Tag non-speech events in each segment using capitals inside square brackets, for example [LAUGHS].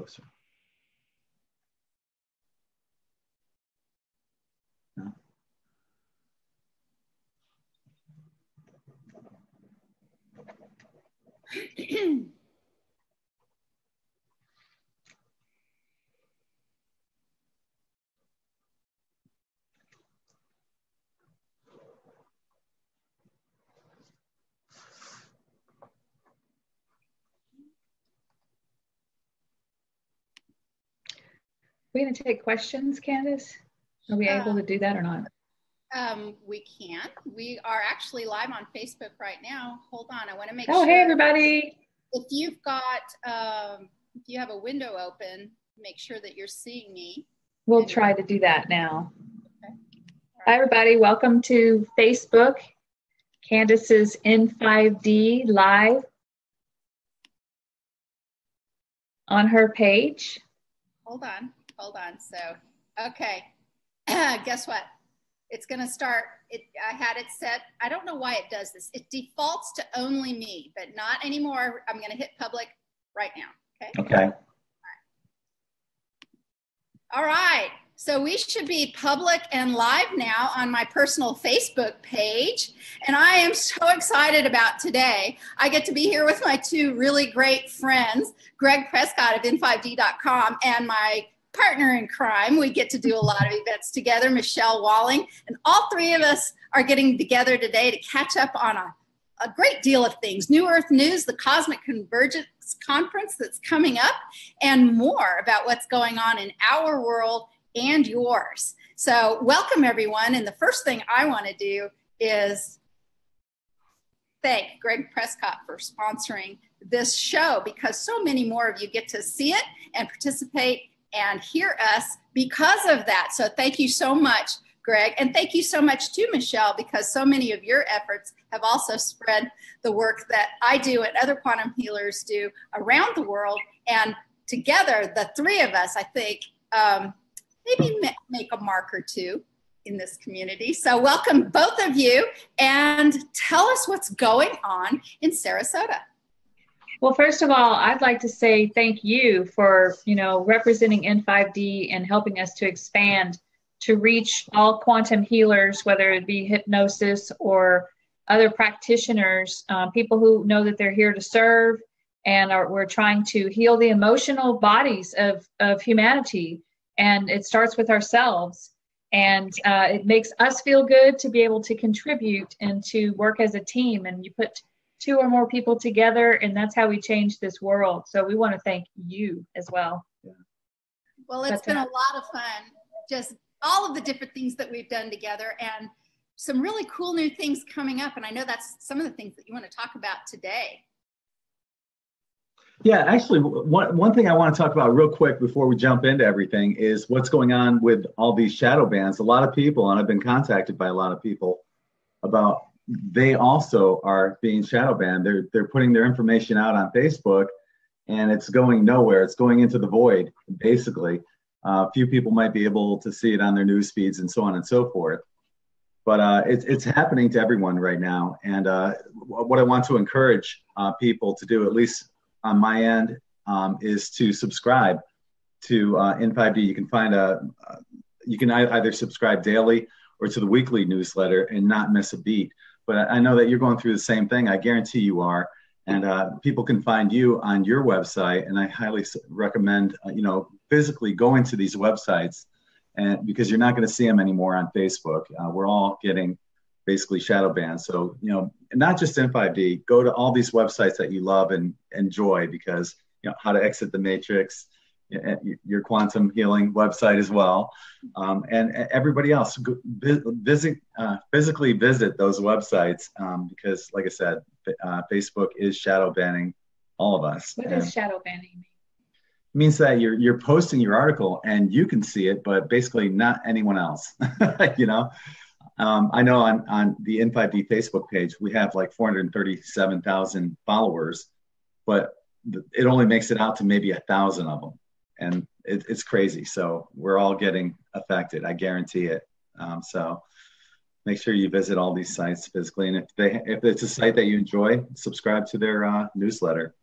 closer. No. [CLEARS THROAT] we going to take questions, Candace? Are we able to do that or not? Um, we can. We are actually live on Facebook right now. Hold on, I want to make oh, sure. hey everybody. If you've got, um, if you have a window open, make sure that you're seeing me. We'll try to do that now. Okay. Hi everybody, welcome to Facebook. Candace's In5D live on her page. Hold on hold on. So, okay, [CLEARS THROAT] guess what? It's going to start. It, I had it set. I don't know why it does this. It defaults to only me, but not anymore. I'm going to hit public right now. Okay. Okay. All right. All right. So we should be public and live now on my personal Facebook page. And I am so excited about today. I get to be here with my two really great friends, Gregg Prescott of In5D.com and my partner in crime. We get to do a lot of events together, Michelle Walling, and all three of us are getting together today to catch up on a, a great deal of things. New Earth News, the Cosmic Convergence Conference that's coming up, and more about what's going on in our world and yours. So, welcome everyone. And the first thing I want to do is thank Gregg Prescott for sponsoring this show because so many more of you get to see it and participate and hear us because of that. So thank you so much, Gregg. And thank you so much to Michelle because so many of your efforts have also spread the work that I do and other quantum healers do around the world. And together, the three of us, I think, um, maybe make a mark or two in this community. So welcome both of you and tell us what's going on in Sarasota. Well, first of all, I'd like to say thank you for, you know, representing In5D and helping us to expand to reach all quantum healers, whether it be hypnosis or other practitioners, uh, people who know that they're here to serve and are, we're trying to heal the emotional bodies of, of humanity. And it starts with ourselves. And uh, it makes us feel good to be able to contribute and to work as a team. And you put two or more people together, and that's how we change this world. So we want to thank you as well. Yeah. Well, it's been a lot of fun, just all of the different things that we've done together, and some really cool new things coming up. And I know that's some of the things that you want to talk about today. Yeah, actually, one, one thing I want to talk about real quick before we jump into everything is what's going on with all these shadow bans. A lot of people, and I've been contacted by a lot of people about they also are being shadow banned. They're they're putting their information out on Facebook, and it's going nowhere. It's going into the void, basically. Uh, a few people might be able to see it on their news feeds and so on and so forth. But uh, it's it's happening to everyone right now. And uh, what I want to encourage uh, people to do, at least on my end, um, is to subscribe to uh, In5D. You can find a you can either subscribe daily or to the weekly newsletter and not miss a beat but I know that you're going through the same thing. I guarantee you are. And uh, people can find you on your website, and I highly recommend uh, you know physically going to these websites, and because you're not going to see them anymore on Facebook. Uh, we're all getting basically shadow banned. So you know, not just In5D. Go to all these websites that you love and enjoy because you know how to exit the matrix, your quantum healing website as well, um, and everybody else visit uh, physically visit those websites um, because, like I said, uh, Facebook is shadow banning all of us. What does shadow banning mean? Means that you're you're posting your article and you can see it, but basically not anyone else. [LAUGHS] you know. Um, I know on, on the In5D Facebook page, we have like 437,000 followers, but it only makes it out to maybe a thousand of them and it, it's crazy. So we're all getting affected. I guarantee it. Um, so make sure you visit all these sites physically, and if they if it's a site that you enjoy, subscribe to their uh, newsletter.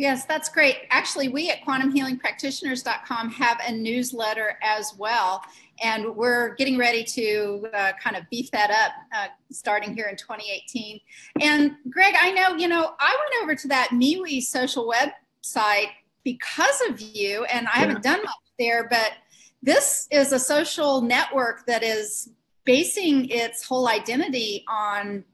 Yes, that's great. Actually, we at quantumhealingpractitioners.com have a newsletter as well. And we're getting ready to uh, kind of beef that up uh, starting here in 2018. And Gregg, I know, you know, I went over to that MeWe social website because of you, and I yeah. haven't done much there, but this is a social network that is basing its whole identity on,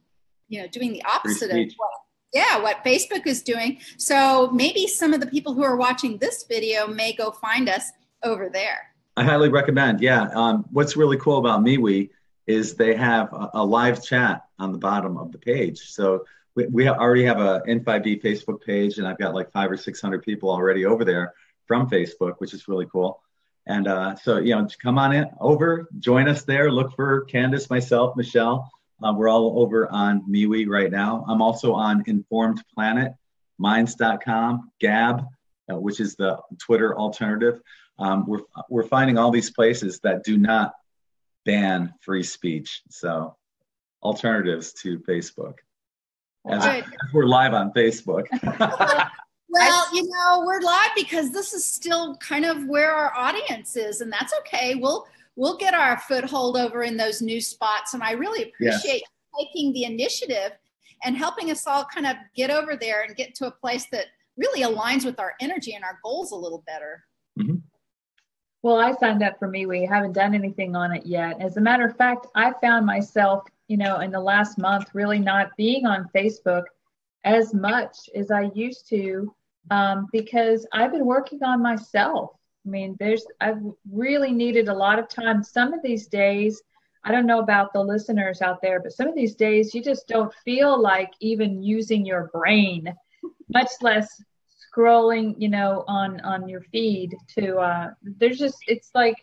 you know, doing the opposite of what yeah what facebook is doing. So maybe some of the people who are watching this video may go find us over there. I highly recommend yeah. Um, what's really cool about MeWe is they have a, a, live chat on the bottom of the page. So we, we already have a in5d facebook page and i've got like five or six hundred people already over there from facebook which is really cool and uh, so you know come on in over join us there look for candace myself michelle uh, we're all over on MeWe right now. I'm also on Informed Planet, Minds.com, Gab, uh, which is the Twitter alternative. Um, we're, we're finding all these places that do not ban free speech. So, alternatives to Facebook. As, as we're live on Facebook. [LAUGHS] [LAUGHS] well, you know, we're live because this is still kind of where our audience is, and that's okay. We'll we'll get our foothold over in those new spots. And I really appreciate yes. taking the initiative and helping us all kind of get over there and get to a place that really aligns with our energy and our goals a little better. Mm-hmm. Well, I signed up for MeWe. Haven't done anything on it yet. As a matter of fact, I found myself, you know, in the last month really not being on Facebook as much as I used to um, because I've been working on myself. I mean, there's, I've really needed a lot of time. Some of these days, I don't know about the listeners out there, but some of these days you just don't feel like even using your brain, much less scrolling, you know, on on your feed to uh there's just it's like,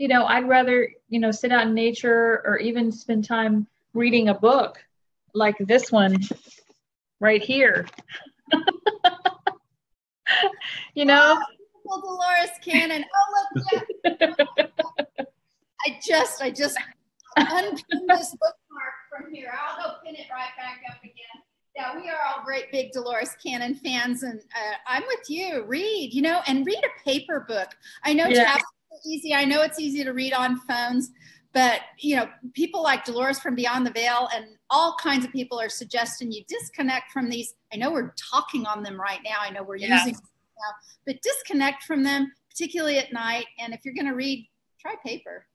you know, I'd rather, you know, sit out in nature or even spend time reading a book like this one right here. [LAUGHS] you know, Dolores Cannon. Oh, look, [LAUGHS] I just, I just unpin this bookmark from here. I'll go pin it right back up again. Yeah, we are all great big Dolores Cannon fans, and uh, I'm with you. Read, you know, and read a paper book. I know yeah. Easy. I know it's easy to read on phones, but you know, people like Dolores from Beyond the Veil and all kinds of people are suggesting you disconnect from these. I know we're talking on them right now. I know we're yeah. using now, but disconnect from them, particularly at night. And if you're going to read, try paper.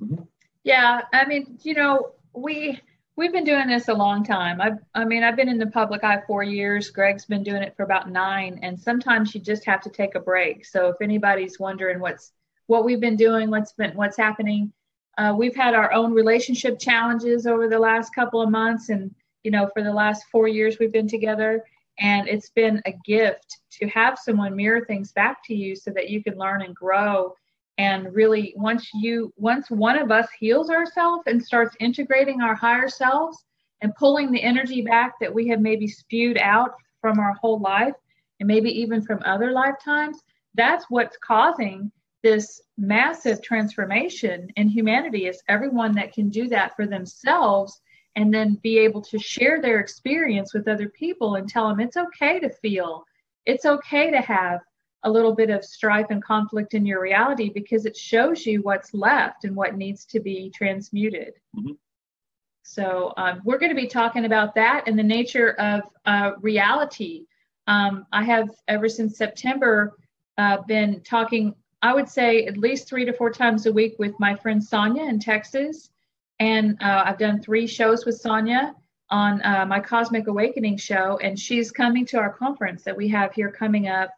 Mm-hmm. Yeah, I mean, you know, we we've been doing this a long time. I I mean, I've been in the public eye four years. Gregg's been doing it for about nine, and sometimes you just have to take a break. So if anybody's wondering what's what we've been doing, what's been what's happening, uh, we've had our own relationship challenges over the last couple of months, and you know, for the last four years we've been together. And it's been a gift to have someone mirror things back to you so that you can learn and grow. And really, once you, once one of us heals ourselves and starts integrating our higher selves and pulling the energy back that we have maybe spewed out from our whole life and maybe even from other lifetimes, that's what's causing this massive transformation in humanity is everyone that can do that for themselves and then be able to share their experience with other people and tell them it's okay to feel it's okay to have a little bit of strife and conflict in your reality because it shows you what's left and what needs to be transmuted mm-hmm. so um, we're going to be talking about that and the nature of uh, reality um, i have ever since september uh, been talking i would say at least three to four times a week with my friend sonia in texas and uh, I've done three shows with Sonia on uh, my Cosmic Awakening show, and she's coming to our conference that we have here coming up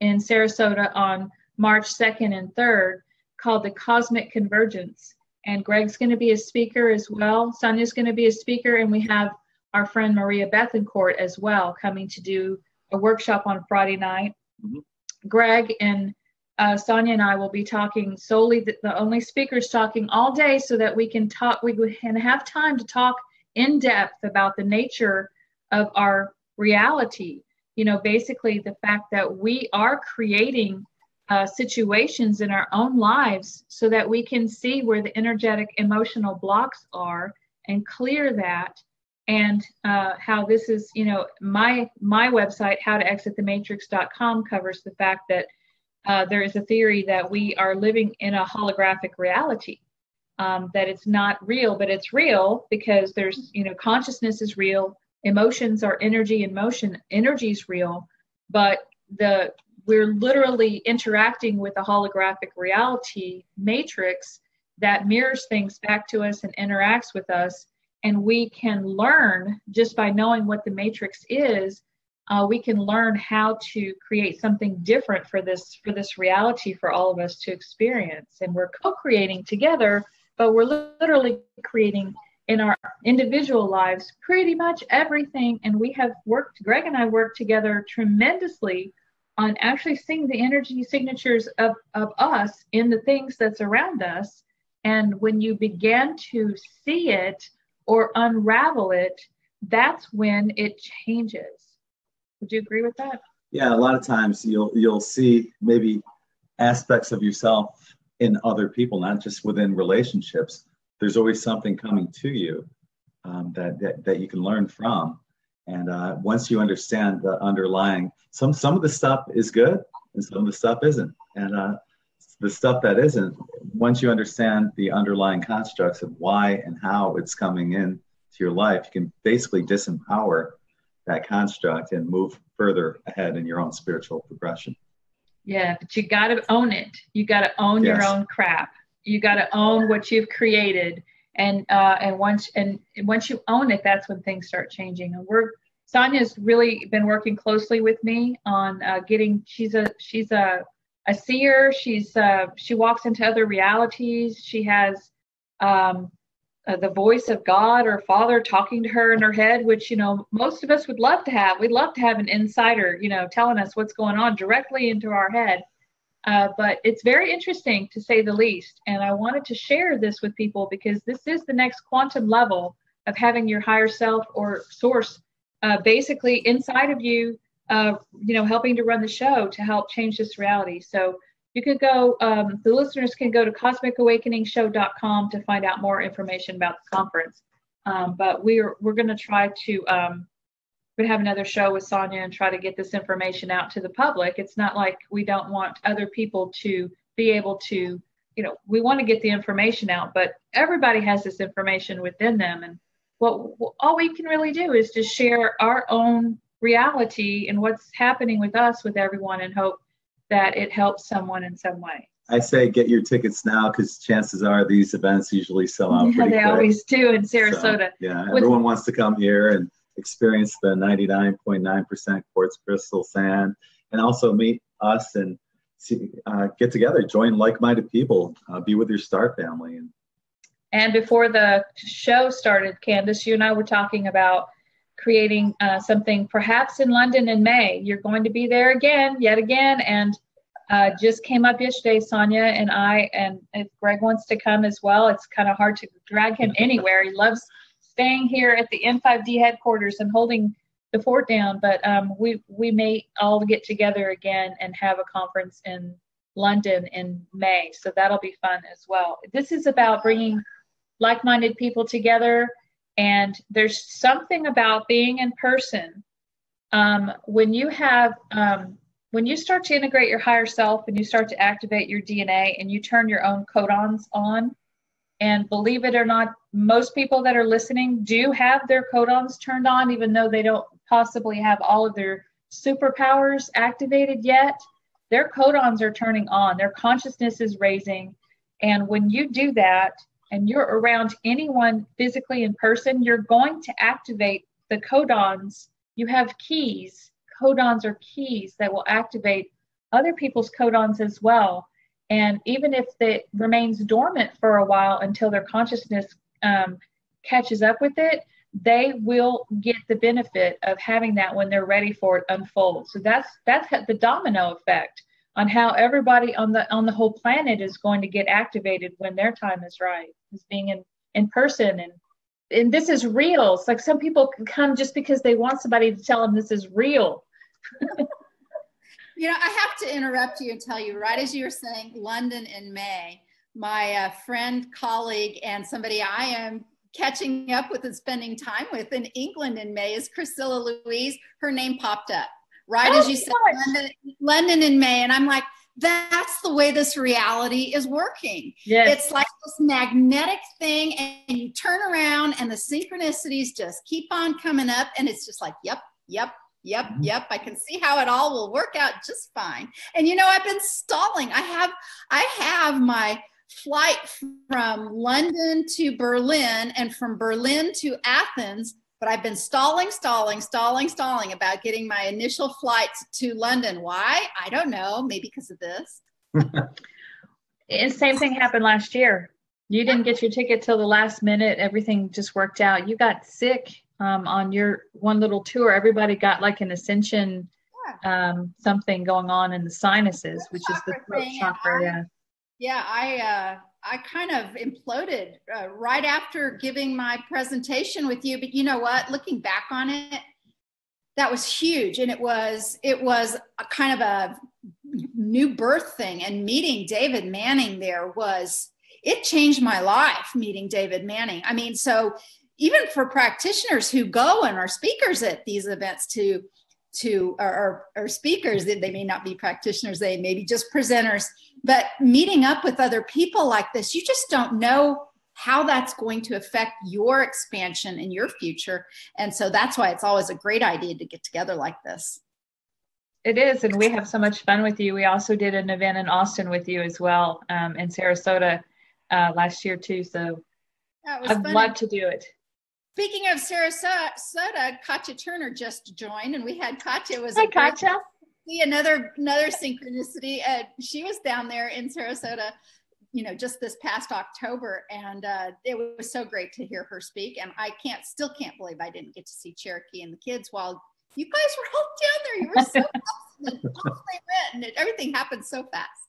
in Sarasota on March 2nd and 3rd called the Cosmic Convergence. And Gregg's going to be a speaker as well. Sonia's going to be a speaker, and we have our friend Maria Bethencourt as well coming to do a workshop on Friday night. Mm-hmm. Gregg and uh, Sonia and I will be talking solely the, the only speakers talking all day so that we can talk we can have time to talk in depth about the nature of our reality. You know basically the fact that we are creating uh, situations in our own lives so that we can see where the energetic emotional blocks are and clear that. And uh, how this is, you know, my my website, howtoexitthematrix.com, covers the fact that uh, there is a theory that we are living in a holographic reality. Um, that it's not real, but it's real because there's, you know, consciousness is real, emotions are energy and motion, energy is real, but the we're literally interacting with a holographic reality matrix that mirrors things back to us and interacts with us and we can learn just by knowing what the matrix is uh, we can learn how to create something different for this for this reality for all of us to experience. And we're co-creating together but we're literally creating in our individual lives pretty much everything. And we have worked gregg and i worked together tremendously on actually seeing the energy signatures of, of us in the things that's around us. And when you begin to see it or unravel it, that's when it changes. Would you agree with that? Yeah, a lot of times you'll you'll see maybe aspects of yourself in other people, not just within relationships. There's always something coming to you um, that, that that you can learn from, and uh, once you understand the underlying, some some of the stuff is good and some of the stuff isn't, and uh, the stuff that isn't, once you understand the underlying constructs of why and how it's coming in to your life, you can basically disempower that construct and move further ahead in your own spiritual progression. Yeah, but you got to own it. You got to own yes. your own crap. You got to own what you've created, and uh, and once and once you own it, that's when things start changing. And we're Sonia's really been working closely with me on uh, getting. She's a she's a a seer. She's uh, she walks into other realities. She has um, uh, the voice of God or Father talking to her in her head, which you know most of us would love to have. We'd love to have an insider, you know, telling us what's going on directly into our head. Uh, but it's very interesting to say the least. And I wanted to share this with people because this is the next quantum level of having your higher self or source uh, basically inside of you uh, you know, helping to run the show to help change this reality. So you could go, um, the listeners can go to cosmicawakeningshow.com to find out more information about the conference. Um, but we're we're going to try to um, we have another show with Sonia and try to get this information out to the public. It's not like we don't want other people to be able to, you know, we want to get the information out, but everybody has this information within them, and what, what all we can really do is to share our own reality and what's happening with us with everyone and hope that it helps someone in some way. I say get your tickets now because chances are these events usually sell out. Yeah, they quick. always do in Sarasota. So, yeah, with, everyone wants to come here and experience the 99.9% quartz crystal sand and also meet us and see, uh, get together, join like-minded people, uh, be with your star family. And, and before the show started, Candace, you and I were talking about creating uh, something perhaps in London in May. You're going to be there again, yet again, and uh, just came up yesterday. Sonia and I, and if Gregg wants to come as well, it's kind of hard to drag him [LAUGHS] anywhere. He loves staying here at the In5D headquarters and holding the fort down. But um, we we may all get together again and have a conference in London in May, so that'll be fun as well. This is about bringing like-minded people together and there's something about being in person. Um, when you have, um, when you start to integrate your higher self and you start to activate your DNA and you turn your own codons on, and believe it or not, most people that are listening do have their codons turned on, even though they don't possibly have all of their superpowers activated yet. Their codons are turning on, their consciousness is raising. And when you do that, and you're around anyone physically in person, you're going to activate the codons. You have keys. Codons are keys that will activate other people's codons as well. And even if it remains dormant for a while until their consciousness um, catches up with it, they will get the benefit of having that when they're ready for it unfold. So that's that's the domino effect on how everybody on the on the whole planet is going to get activated when their time is right is being in in person. And and this is real. It's like some people can come just because they want somebody to tell them this is real. You know i have to interrupt you and tell you right as you were saying london in may my uh, friend colleague and somebody i am catching up with and spending time with in England in May is Priscilla Louise. Her name popped up right oh, as you said, London, London in May. And I'm like, that's the way this reality is working. Yes. It's like this magnetic thing, and you turn around, and the synchronicities just keep on coming up. And it's just like, yep, yep, yep, mm-hmm. yep. I can see how it all will work out just fine. And you know, I've been stalling. I have, I have my flight from London to Berlin and from Berlin to Athens but I've been stalling, stalling, stalling, stalling about getting my initial flights to London. Why? I don't know. Maybe because of this. [LAUGHS] and same thing happened last year. You didn't get your ticket till the last minute. Everything just worked out. You got sick um, on your one little tour. Everybody got like an ascension, yeah. um, something going on in the sinuses, which is the throat chakra. Yeah. Yeah, I uh, I kind of imploded uh, right after giving my presentation with you. But you know what? Looking back on it, that was huge, and it was it was a kind of a new birth thing. And meeting David Manning there was it changed my life. Meeting David Manning. I mean, so even for practitioners who go and are speakers at these events to to or, or speakers they may not be practitioners they may be just presenters but meeting up with other people like this you just don't know how that's going to affect your expansion in your future. And so that's why it's always a great idea to get together like this. It is and we have so much fun with you. We also did an event in austin with you as well um, in sarasota uh, last year too so i'd love to do it. Speaking of Sarasota, Katya Turner just joined, and we had Katya was Hi, Katya. See another another synchronicity. Uh, she was down there in Sarasota, you know, just this past October, and uh, it was so great to hear her speak. And I can't still can't believe I didn't get to see Cherokee and the kids while you guys were all down there. You were so [LAUGHS] awesome. And went, and everything happened so fast.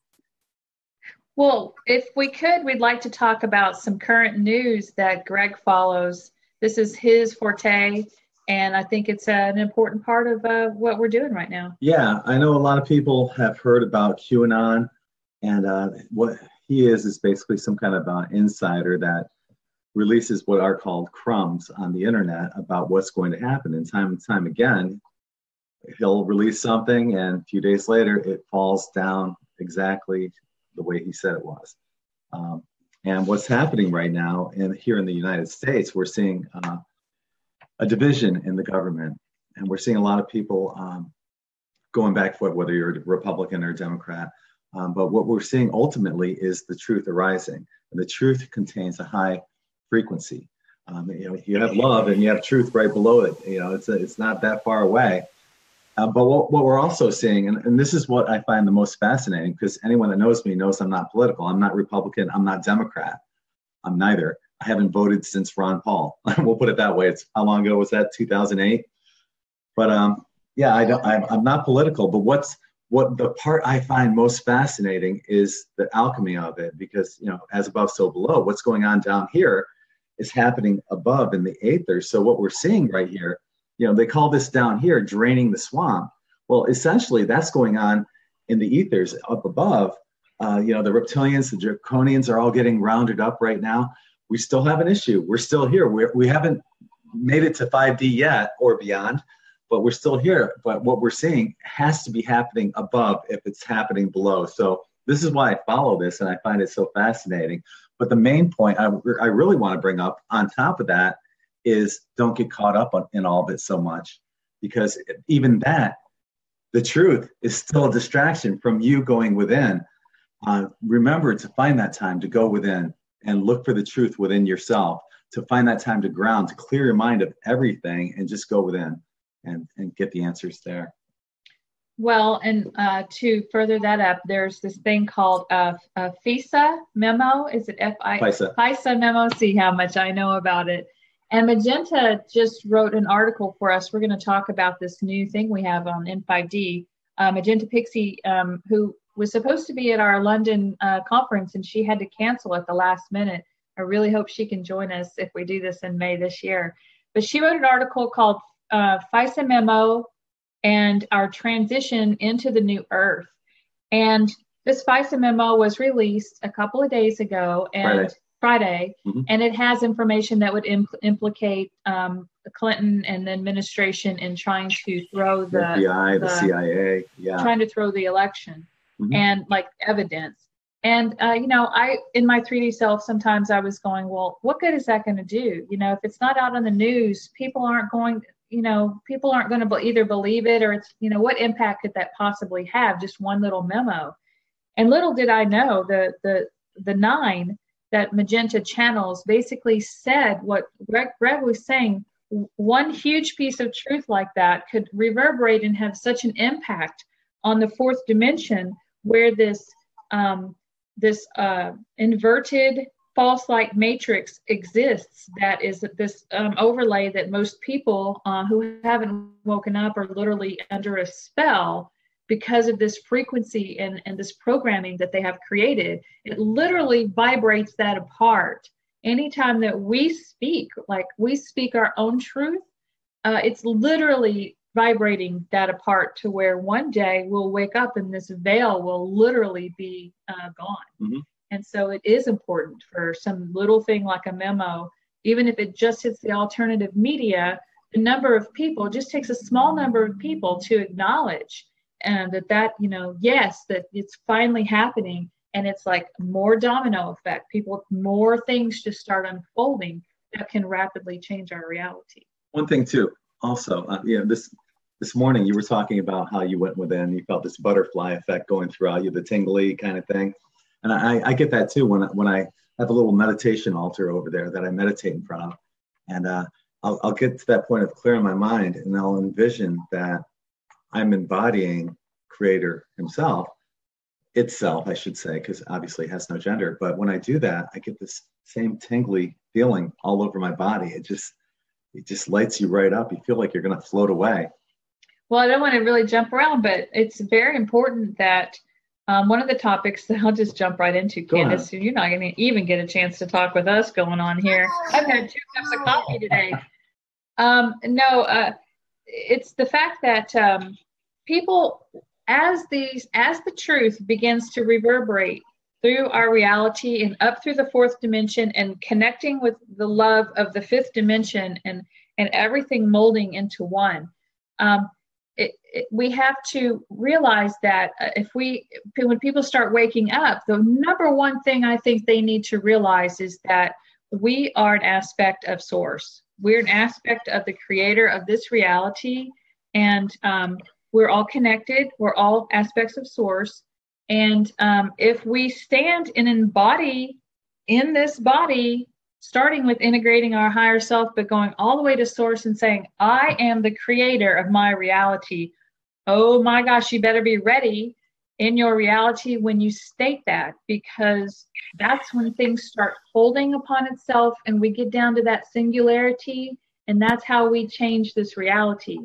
Well, if we could, we'd like to talk about some current news that Gregg follows this is his forte and I think it's an important part of uh, what we're doing right now. Yeah, I know a lot of people have heard about QAnon, and uh, what he is is basically some kind of uh, insider that releases what are called crumbs on the internet about what's going to happen. And time and time again, he'll release something, and a few days later, it falls down exactly the way he said it was. Um, and what's happening right now, and here in the United States, we're seeing uh, a division in the government, and we're seeing a lot of people um, going back for it, whether you're a Republican or a Democrat. Um, but what we're seeing ultimately is the truth arising, and the truth contains a high frequency. Um, you know, you have love and you have truth right below it. You know, it's a, it's not that far away. Uh, but what, what we're also seeing, and, and this is what I find the most fascinating, because anyone that knows me knows I'm not political. I'm not Republican. I'm not Democrat. I'm neither. I haven't voted since Ron Paul. [LAUGHS] we'll put it that way. It's how long ago was that? 2008. But um, yeah, I don't. I'm, I'm not political. But what's what the part I find most fascinating is the alchemy of it, because you know, as above, so below. What's going on down here is happening above in the aether. So what we're seeing right here you know, they call this down here draining the swamp. Well, essentially, that's going on in the ethers up above. Uh, you know, the reptilians, the draconians are all getting rounded up right now. We still have an issue. We're still here. We're, we haven't made it to 5D yet or beyond, but we're still here. But what we're seeing has to be happening above if it's happening below. So this is why I follow this and I find it so fascinating. But the main point I, I really want to bring up on top of that is don't get caught up on, in all of it so much because even that the truth is still a distraction from you going within uh, remember to find that time to go within and look for the truth within yourself to find that time to ground to clear your mind of everything and just go within and, and get the answers there well, and uh, to further that up, there's this thing called a, a FISA memo. Is it F I FISA? FISA memo. See how much I know about it. And Magenta just wrote an article for us. We're going to talk about this new thing we have on In5D. Uh, Magenta Pixie, um, who was supposed to be at our London uh, conference and she had to cancel at the last minute. I really hope she can join us if we do this in May this year. But she wrote an article called uh, FISA Memo and Our Transition into the New Earth. And this FISA memo was released a couple of days ago. And Friday, mm-hmm. and it has information that would impl- implicate um, Clinton and the administration in trying to throw the, FBI, the, the CIA, yeah, trying to throw the election, mm-hmm. and like evidence. And uh, you know, I in my 3D self, sometimes I was going, well, what good is that going to do? You know, if it's not out on the news, people aren't going. You know, people aren't going to be- either believe it or it's. You know, what impact could that possibly have? Just one little memo. And little did I know the the the nine that Magenta Channels basically said what Gregg, Gregg was saying. One huge piece of truth like that could reverberate and have such an impact on the fourth dimension, where this um, this uh, inverted false light matrix exists that is this um, overlay that most people uh, who haven't woken up are literally under a spell because of this frequency and, and this programming that they have created, it literally vibrates that apart. Anytime that we speak, like we speak our own truth, uh, it's literally vibrating that apart to where one day we'll wake up and this veil will literally be uh, gone. Mm-hmm. And so it is important for some little thing like a memo, even if it just hits the alternative media, the number of people just takes a small number of people to acknowledge and that that you know yes that it's finally happening and it's like more domino effect people more things just start unfolding that can rapidly change our reality one thing too also uh, you know this this morning you were talking about how you went within you felt this butterfly effect going throughout you the tingly kind of thing and i i get that too when when i have a little meditation altar over there that i meditate in front of and uh, I'll, I'll get to that point of clearing my mind and i'll envision that I'm embodying creator himself, itself, I should say, because obviously it has no gender. But when I do that, I get this same tingly feeling all over my body. It just it just lights you right up. You feel like you're going to float away. Well, I don't want to really jump around, but it's very important that um, one of the topics that I'll just jump right into, Candace, you're not going to even get a chance to talk with us going on here. I've had two cups of coffee today. Um, no, uh, it's the fact that um, people, as these, as the truth begins to reverberate through our reality and up through the fourth dimension and connecting with the love of the fifth dimension and and everything molding into one. Um, it, it, we have to realize that uh, if we when people start waking up the number one thing i think they need to realize is that we are an aspect of source. We're an aspect of the creator of this reality and um, we're all connected. We're all aspects of source and um, if we stand and embody in this body starting with integrating our higher self but going all the way to source and saying i am the creator of my reality. Oh my gosh you better be ready in your reality when you state that because that's when things start holding upon itself and we get down to that singularity and that's how we change this reality.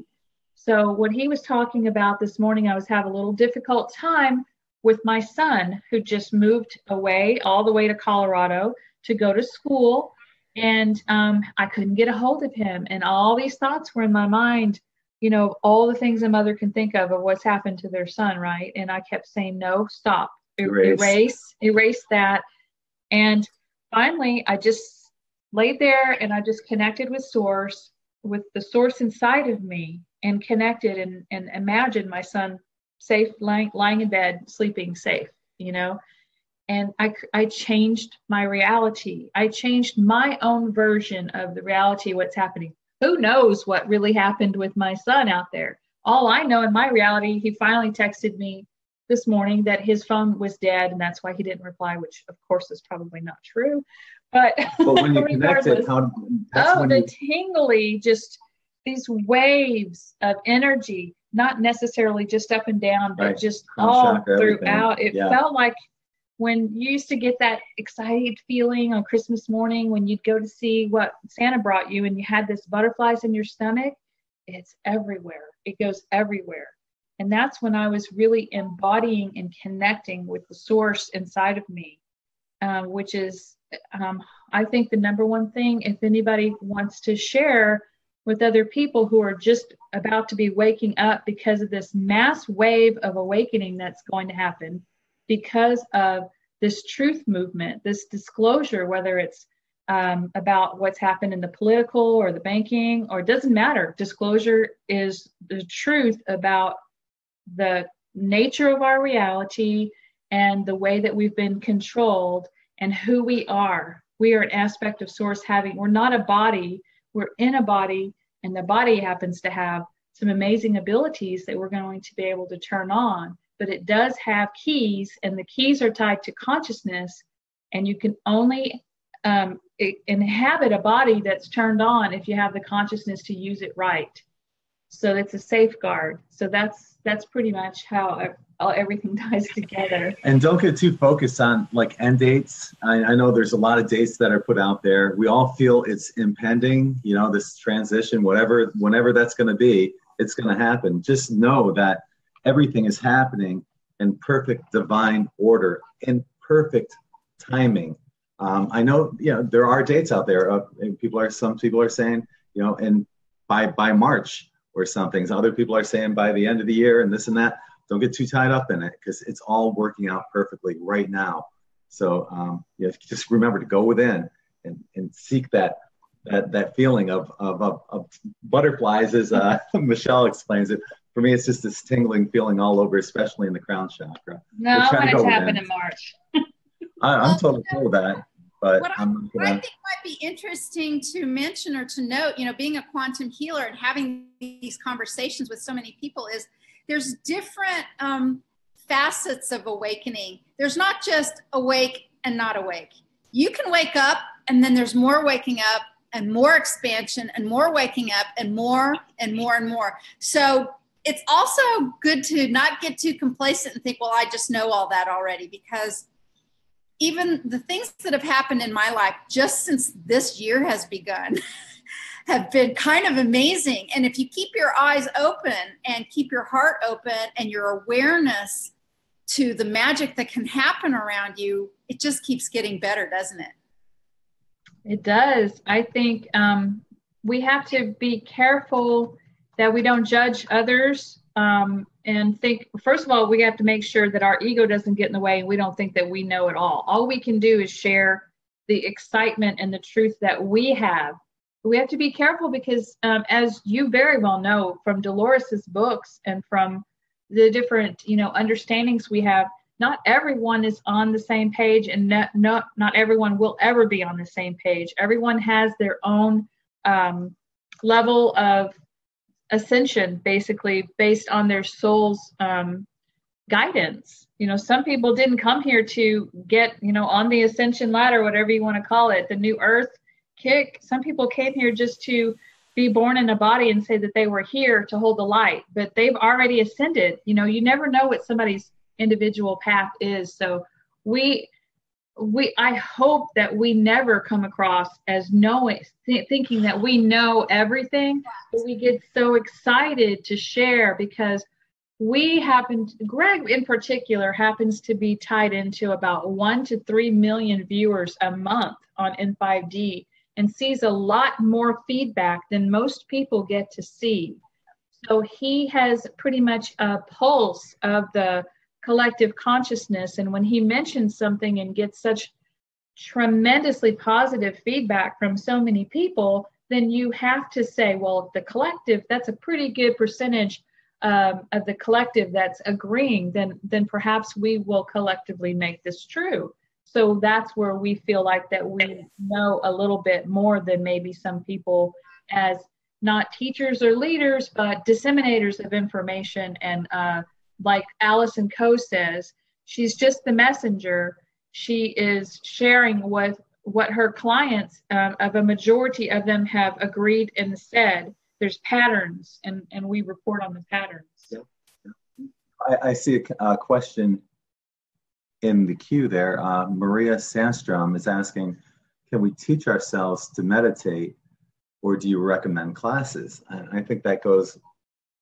So what he was talking about this morning i was having a little difficult time with my son who just moved away all the way to colorado to go to school and um, i couldn't get a hold of him and all these thoughts were in my mind you know, all the things a mother can think of of what's happened to their son, right? And I kept saying, no, stop, erase, erase, erase that. And finally, I just laid there and I just connected with source, with the source inside of me, and connected and, and imagined my son safe, lying, lying in bed, sleeping safe, you know. And I, I changed my reality. I changed my own version of the reality, what's happening who knows what really happened with my son out there? All I know in my reality, he finally texted me this morning that his phone was dead and that's why he didn't reply, which of course is probably not true. But, [LAUGHS] but when you connect it, how, oh, the you... tingly, just these waves of energy, not necessarily just up and down, but right. just all throughout. It yeah. felt like when you used to get that excited feeling on Christmas morning when you'd go to see what Santa brought you and you had this butterflies in your stomach, it's everywhere. It goes everywhere. And that's when I was really embodying and connecting with the source inside of me, um, which is, um, I think, the number one thing. If anybody wants to share with other people who are just about to be waking up because of this mass wave of awakening that's going to happen because of this truth movement, this disclosure, whether it's um, about what's happened in the political or the banking, or it doesn't matter. Disclosure is the truth about the nature of our reality and the way that we've been controlled and who we are. We are an aspect of source having, we're not a body, we're in a body, and the body happens to have some amazing abilities that we're going to be able to turn on. But it does have keys, and the keys are tied to consciousness, and you can only um, inhabit a body that's turned on if you have the consciousness to use it right. So it's a safeguard. So that's that's pretty much how everything [LAUGHS] ties together. And don't get too focused on like end dates. I, I, know there's a lot of dates that are put out there. We all feel it's impending. You know, this transition, whatever, whenever that's going to be, it's going to happen. Just know that everything is happening in perfect divine order, in perfect timing. Um, I know, you know, there are dates out there. And people are some people are saying, you know, and by by March or something. So other people are saying by the end of the year and this and that. Don't get too tied up in it because it's all working out perfectly right now. So um, yeah, just remember to go within and, and seek that that that feeling of of, of, of butterflies, as uh, [LAUGHS] Michelle explains it. For me, it's just this tingling feeling all over, especially in the crown chakra. No, I want it to happen in March. I, am totally cool with that. But what, I, what I, think might be interesting to mention or to note, you know, being a quantum healer and having these conversations with so many people is there's different um, facets of awakening. There's not just awake and not awake. You can wake up and then there's more waking up and more expansion and more waking up and more and more and more. So it's also good to not get too complacent and think, well, I just know all that already because even the things that have happened in my life just since this year has begun [LAUGHS] have been kind of amazing. And if you keep your eyes open and keep your heart open and your awareness to the magic that can happen around you, it just keeps getting better, doesn't it? It does. I think um, we have to be careful that we don't judge others um, and think first of all we have to make sure that our ego doesn't get in the way and we don't think that we know it all. All we can do is share the excitement and the truth that we have. We have to be careful because um, as you very well know from dolores's books and from the different you know understandings we have not everyone is on the same page and not, not, not everyone will ever be on the same page. Everyone has their own um, level of ascension basically based on their soul's um, guidance. You know some people didn't come here to get you know on the ascension ladder whatever you want to call it the new earth kick. Some people came here just to be born in a body and say that they were here to hold the light but they've already ascended. You know you never know what somebody's individual path is. So we we i hope that we never come across as knowing th- thinking that we know everything but we get so excited to share because we happen to, gregg in particular happens to be tied into about 1 to 3 million viewers a month on in5d and sees a lot more feedback than most people get to see. So he has pretty much a pulse of the collective consciousness. And when he mentions something and gets such tremendously positive feedback from so many people, then you have to say, well, the collective, that's a pretty good percentage um, of the collective that's agreeing, then then perhaps we will collectively make this true. So that's where we feel like that we know a little bit more than maybe some people as not teachers or leaders, but disseminators of information and uh, like Allison Coe says, she's just the messenger. She is sharing what what her clients, um, of a majority of them, have agreed and said. There's patterns, and and we report on the patterns. I, I, see a, a, question in the queue there. Uh, Maria Sandstrom is asking, can we teach ourselves to meditate, or do you recommend classes? And I think that goes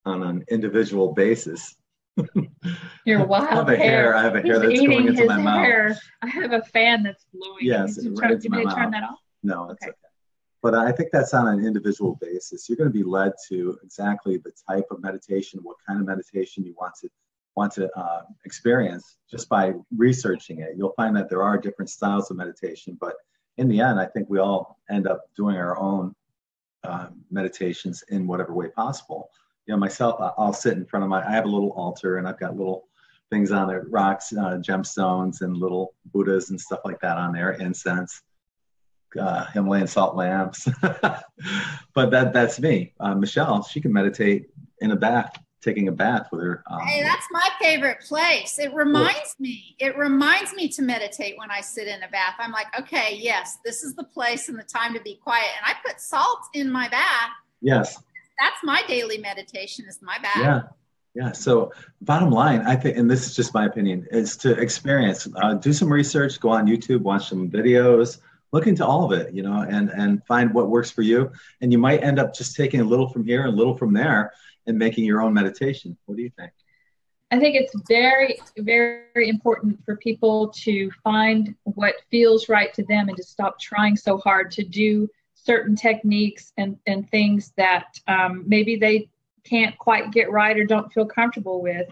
on an individual basis. Your wild [LAUGHS] I have a hair. hair. I have a hair He's that's going into my hair. mouth. I have a fan that's blowing. Yes, it right into my mouth. turn that off? No, it's okay. okay. But I think that's on an individual basis. You're going to be led to exactly the type of meditation, what kind of meditation you want to want to uh, experience just by researching it. You'll find that there are different styles of meditation, but in the end, I think we all end up doing our own uh, meditations in whatever way possible. You know, myself, I'll sit in front of my, I have a little altar and I've got little things on it, rocks, uh, gemstones, and little Buddhas and stuff like that on there, incense, uh, Himalayan salt lamps. [LAUGHS] but that that's me. Uh, Michelle, she can meditate in a bath taking a bath with her. Um, hey, that's my favorite place. It reminds me. It reminds me to meditate when I sit in a bath. I'm like, okay, yes, this is the place and the time to be quiet. And I put salt in my bath. Yes. That's my daily meditation. Is my bath. Yeah. Yeah. So, bottom line, I think, and this is just my opinion, is to experience, uh, do some research, go on YouTube, watch some videos, look into all of it, you know, and and find what works for you. And you might end up just taking a little from here and a little from there, and making your own meditation. What do you think? I think it's very, very important for people to find what feels right to them and to stop trying so hard to do certain techniques and, and things that um, maybe they can't quite get right or don't feel comfortable with.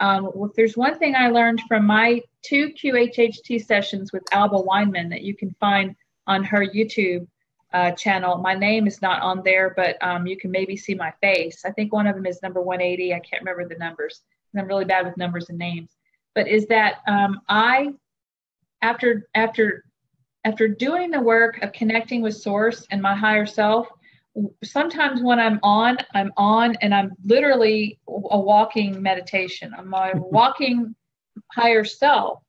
Um, if there's one thing I learned from my two QHHT sessions with Alba Weinman that you can find on her YouTube uh, channel. My name is not on there, but um, you can maybe see my face. I think one of them is number 180. I can't remember the numbers. I'm really bad with numbers and names. But is that um, I, after after after doing the work of connecting with Source and my higher self, sometimes when I'm on, I'm on, and I'm literally a walking meditation. I'm a [LAUGHS] walking higher self,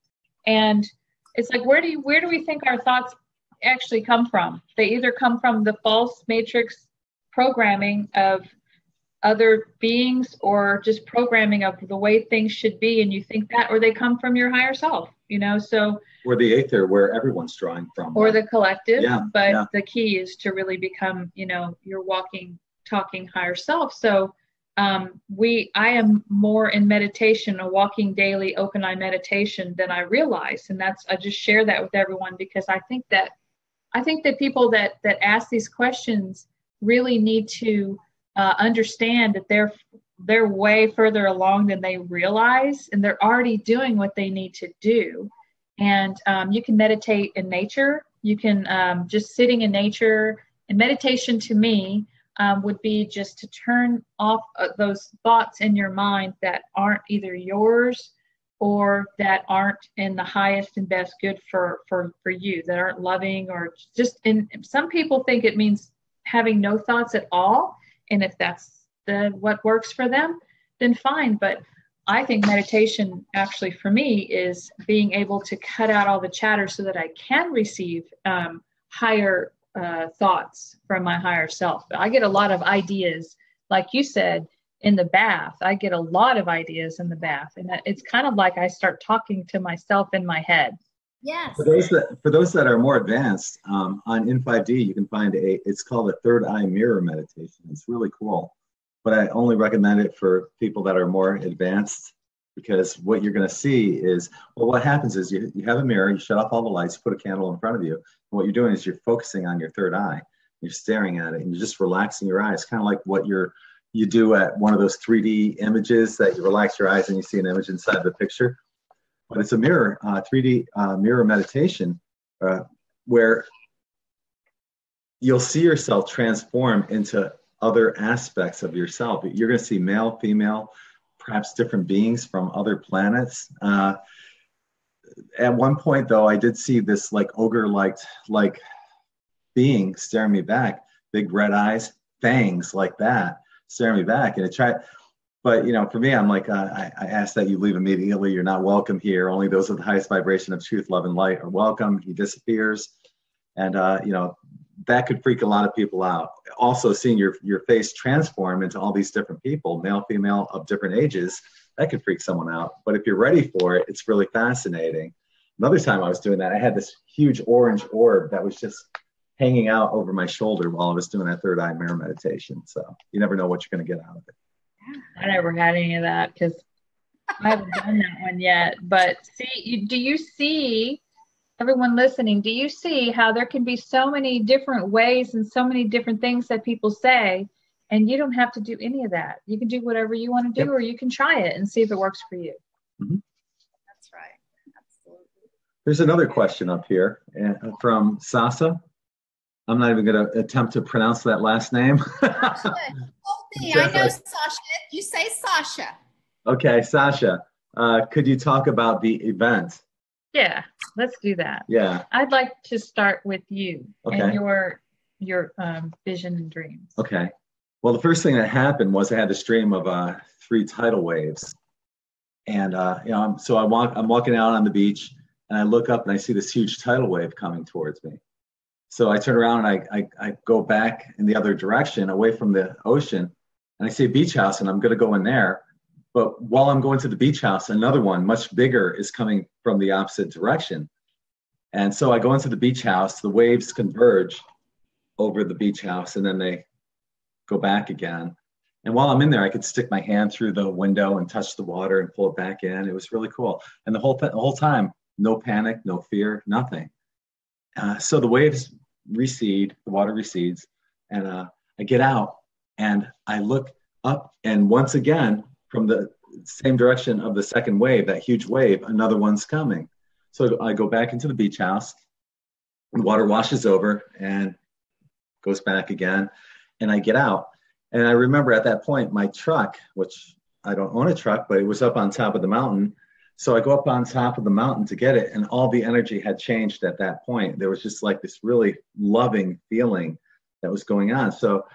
and it's like where do you where do we think our thoughts actually come from. They either come from the false matrix programming of other beings or just programming of the way things should be and you think that or they come from your higher self you know? So or the aether where everyone's drawing from. Or the collective yeah, but yeah. the key is to really become you know your walking talking higher self. So um, we i am more in meditation a walking daily open eye meditation than i realize. And that's i just share that with everyone because i think that I think that people that that ask these questions really need to uh, understand that they're they're way further along than they realize, and they're already doing what they need to do. And um, you can meditate in nature. You can um, just sitting in nature. And meditation to me um, would be just to turn off uh, those thoughts in your mind that aren't either yours or that aren't in the highest and best good for for for you that aren't loving or just in some people think it means having no thoughts at all and if that's the what works for them then fine but i think meditation actually for me is being able to cut out all the chatter so that i can receive um, higher uh, thoughts from my higher self i get a lot of ideas like you said in the bath. I get a lot of ideas in the bath, and it's kind of like I start talking to myself in my head. Yes. For those that for those that are more advanced, um, on In5D, you can find a. It's called a third eye mirror meditation. It's really cool, but I only recommend it for people that are more advanced because what you're going to see is well what happens is you, you have a mirror you shut off all the lights you put a candle in front of you what you're doing is you're focusing on your third eye you're staring at it and you're just relaxing your eyes kind of like what you're you do at one of those 3D images that you relax your eyes and you see an image inside the picture. But it's a mirror, uh, 3D uh, mirror meditation uh, where you'll see yourself transform into other aspects of yourself. You're going to see male, female, perhaps different beings from other planets. Uh, at one point, though, I did see this like ogre-like like being staring me back, big red eyes, fangs like that staring me back. And it tried, but you know, for me, I'm like, uh, I, I ask that you leave immediately. You're not welcome here. Only those with the highest vibration of truth, love, and light are welcome. He disappears, and uh, you know, that could freak a lot of people out. Also, seeing your your face transform into all these different people, male, female, of different ages, that could freak someone out. But if you're ready for it, it's really fascinating. Another time I was doing that, I had this huge orange orb that was just hanging out over my shoulder while I was doing that third eye mirror meditation. So you never know what you're going to get out of it. I never had any of that because I haven't done that one yet. But see, you, do you see everyone listening? Do you see how there can be so many different ways and so many different things that people say? And you don't have to do any of that. You can do whatever you want to do, yep. or you can try it and see if it works for you. Mm-hmm. That's right. Absolutely. There's another question up here uh, from Sasa. I'm not even going to attempt to pronounce that last name. [LAUGHS] Sasha. me. I know Sasha. You say Sasha. Okay, Sasha. Uh, could you talk about the event? Yeah, let's do that. Yeah. I'd like to start with you okay. and your your um, vision and dreams. Okay. Well, the first thing that happened was I had this dream of uh, three tidal waves, and uh, you know, so I walk. I'm walking out on the beach, and I look up and I see this huge tidal wave coming towards me. So I turn around and I, I, I go back in the other direction, away from the ocean, and I see a beach house, and I'm going to go in there. But while I'm going to the beach house, another one, much bigger, is coming from the opposite direction. And so I go into the beach house, the waves converge over the beach house, and then they go back again. And while I'm in there, I could stick my hand through the window and touch the water and pull it back in. It was really cool. And the whole, th- the whole time, no panic, no fear, nothing. Uh, so the waves recede, the water recedes, and uh, I get out and I look up, and once again, from the same direction of the second wave, that huge wave, another one's coming. So I go back into the beach house, the water washes over and goes back again, and I get out. And I remember at that point, my truck, which I don't own a truck, but it was up on top of the mountain. So I go up on top of the mountain to get it, and all the energy had changed at that point. There was just like this really loving feeling that was going on. So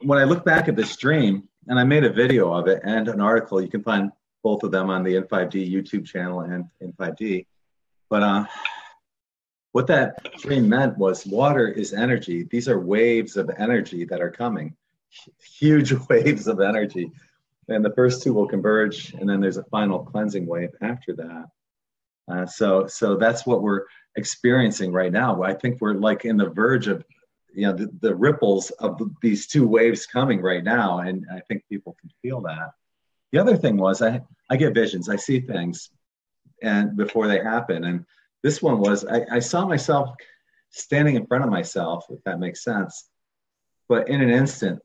when I look back at this dream, and I made a video of it and an article. You can find both of them on the In5D YouTube channel and In5D. But uh, what that dream meant was water is energy. These are waves of energy that are coming, huge [LAUGHS] waves of energy. And the first two will converge, and then there's a final cleansing wave after that. Uh, so, so that's what we're experiencing right now. I think we're like in the verge of you know the, the ripples of these two waves coming right now and i think people can feel that. The other thing was i i get visions i see things and before they happen. And this one was I, I saw myself standing in front of myself if that makes sense. But in an instant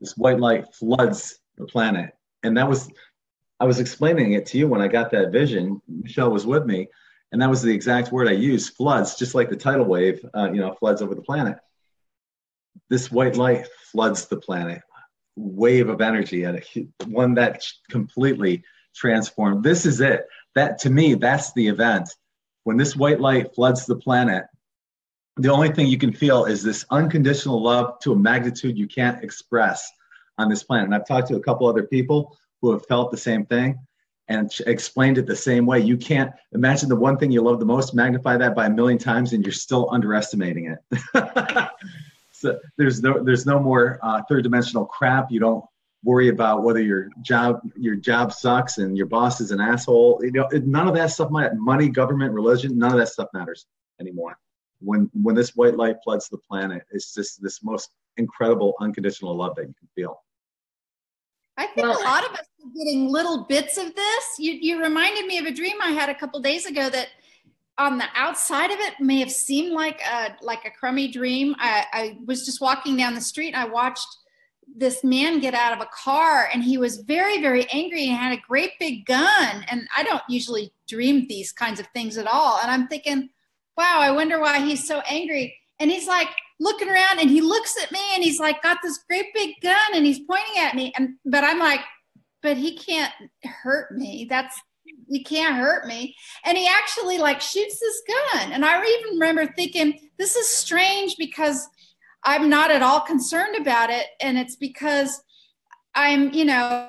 this white light floods the planet. And that was i was explaining it to you when i got that vision. Michelle was with me and that was the exact word i used floods just like the tidal wave uh, you know floods over the planet this white light floods the planet. Wave of energy and one that completely transformed. This is it. That to me that's the event. When this white light floods the planet the only thing you can feel is this unconditional love to a magnitude you can't express on this planet. And i've talked to a couple other people who have felt the same thing and explained it the same way. You can't imagine the one thing you love the most magnify that by a million times and you're still underestimating it [LAUGHS] so there's no there's no more uh, third dimensional crap. You don't worry about whether your job your job sucks and your boss is an asshole. You know, none of that stuff matters. Money, government, religion, none of that stuff matters anymore. When when this white light floods the planet, it's just this most incredible unconditional love that you can feel. I think well, a lot of us are getting little bits of this. You you reminded me of a dream I had a couple days ago that on the outside of it may have seemed like a like a crummy dream. I, I was just walking down the street. and I watched this man get out of a car and he was very very angry and had a great big gun and i don't usually dream these kinds of things at all and i'm thinking wow i wonder why he's so angry and he's like looking around and he looks at me and he's like got this great big gun and he's pointing at me and but i'm like but he can't hurt me that's you can't hurt me. And he actually like shoots this gun. And I even remember thinking, this is strange because I'm not at all concerned about it. And it's because I'm, you know,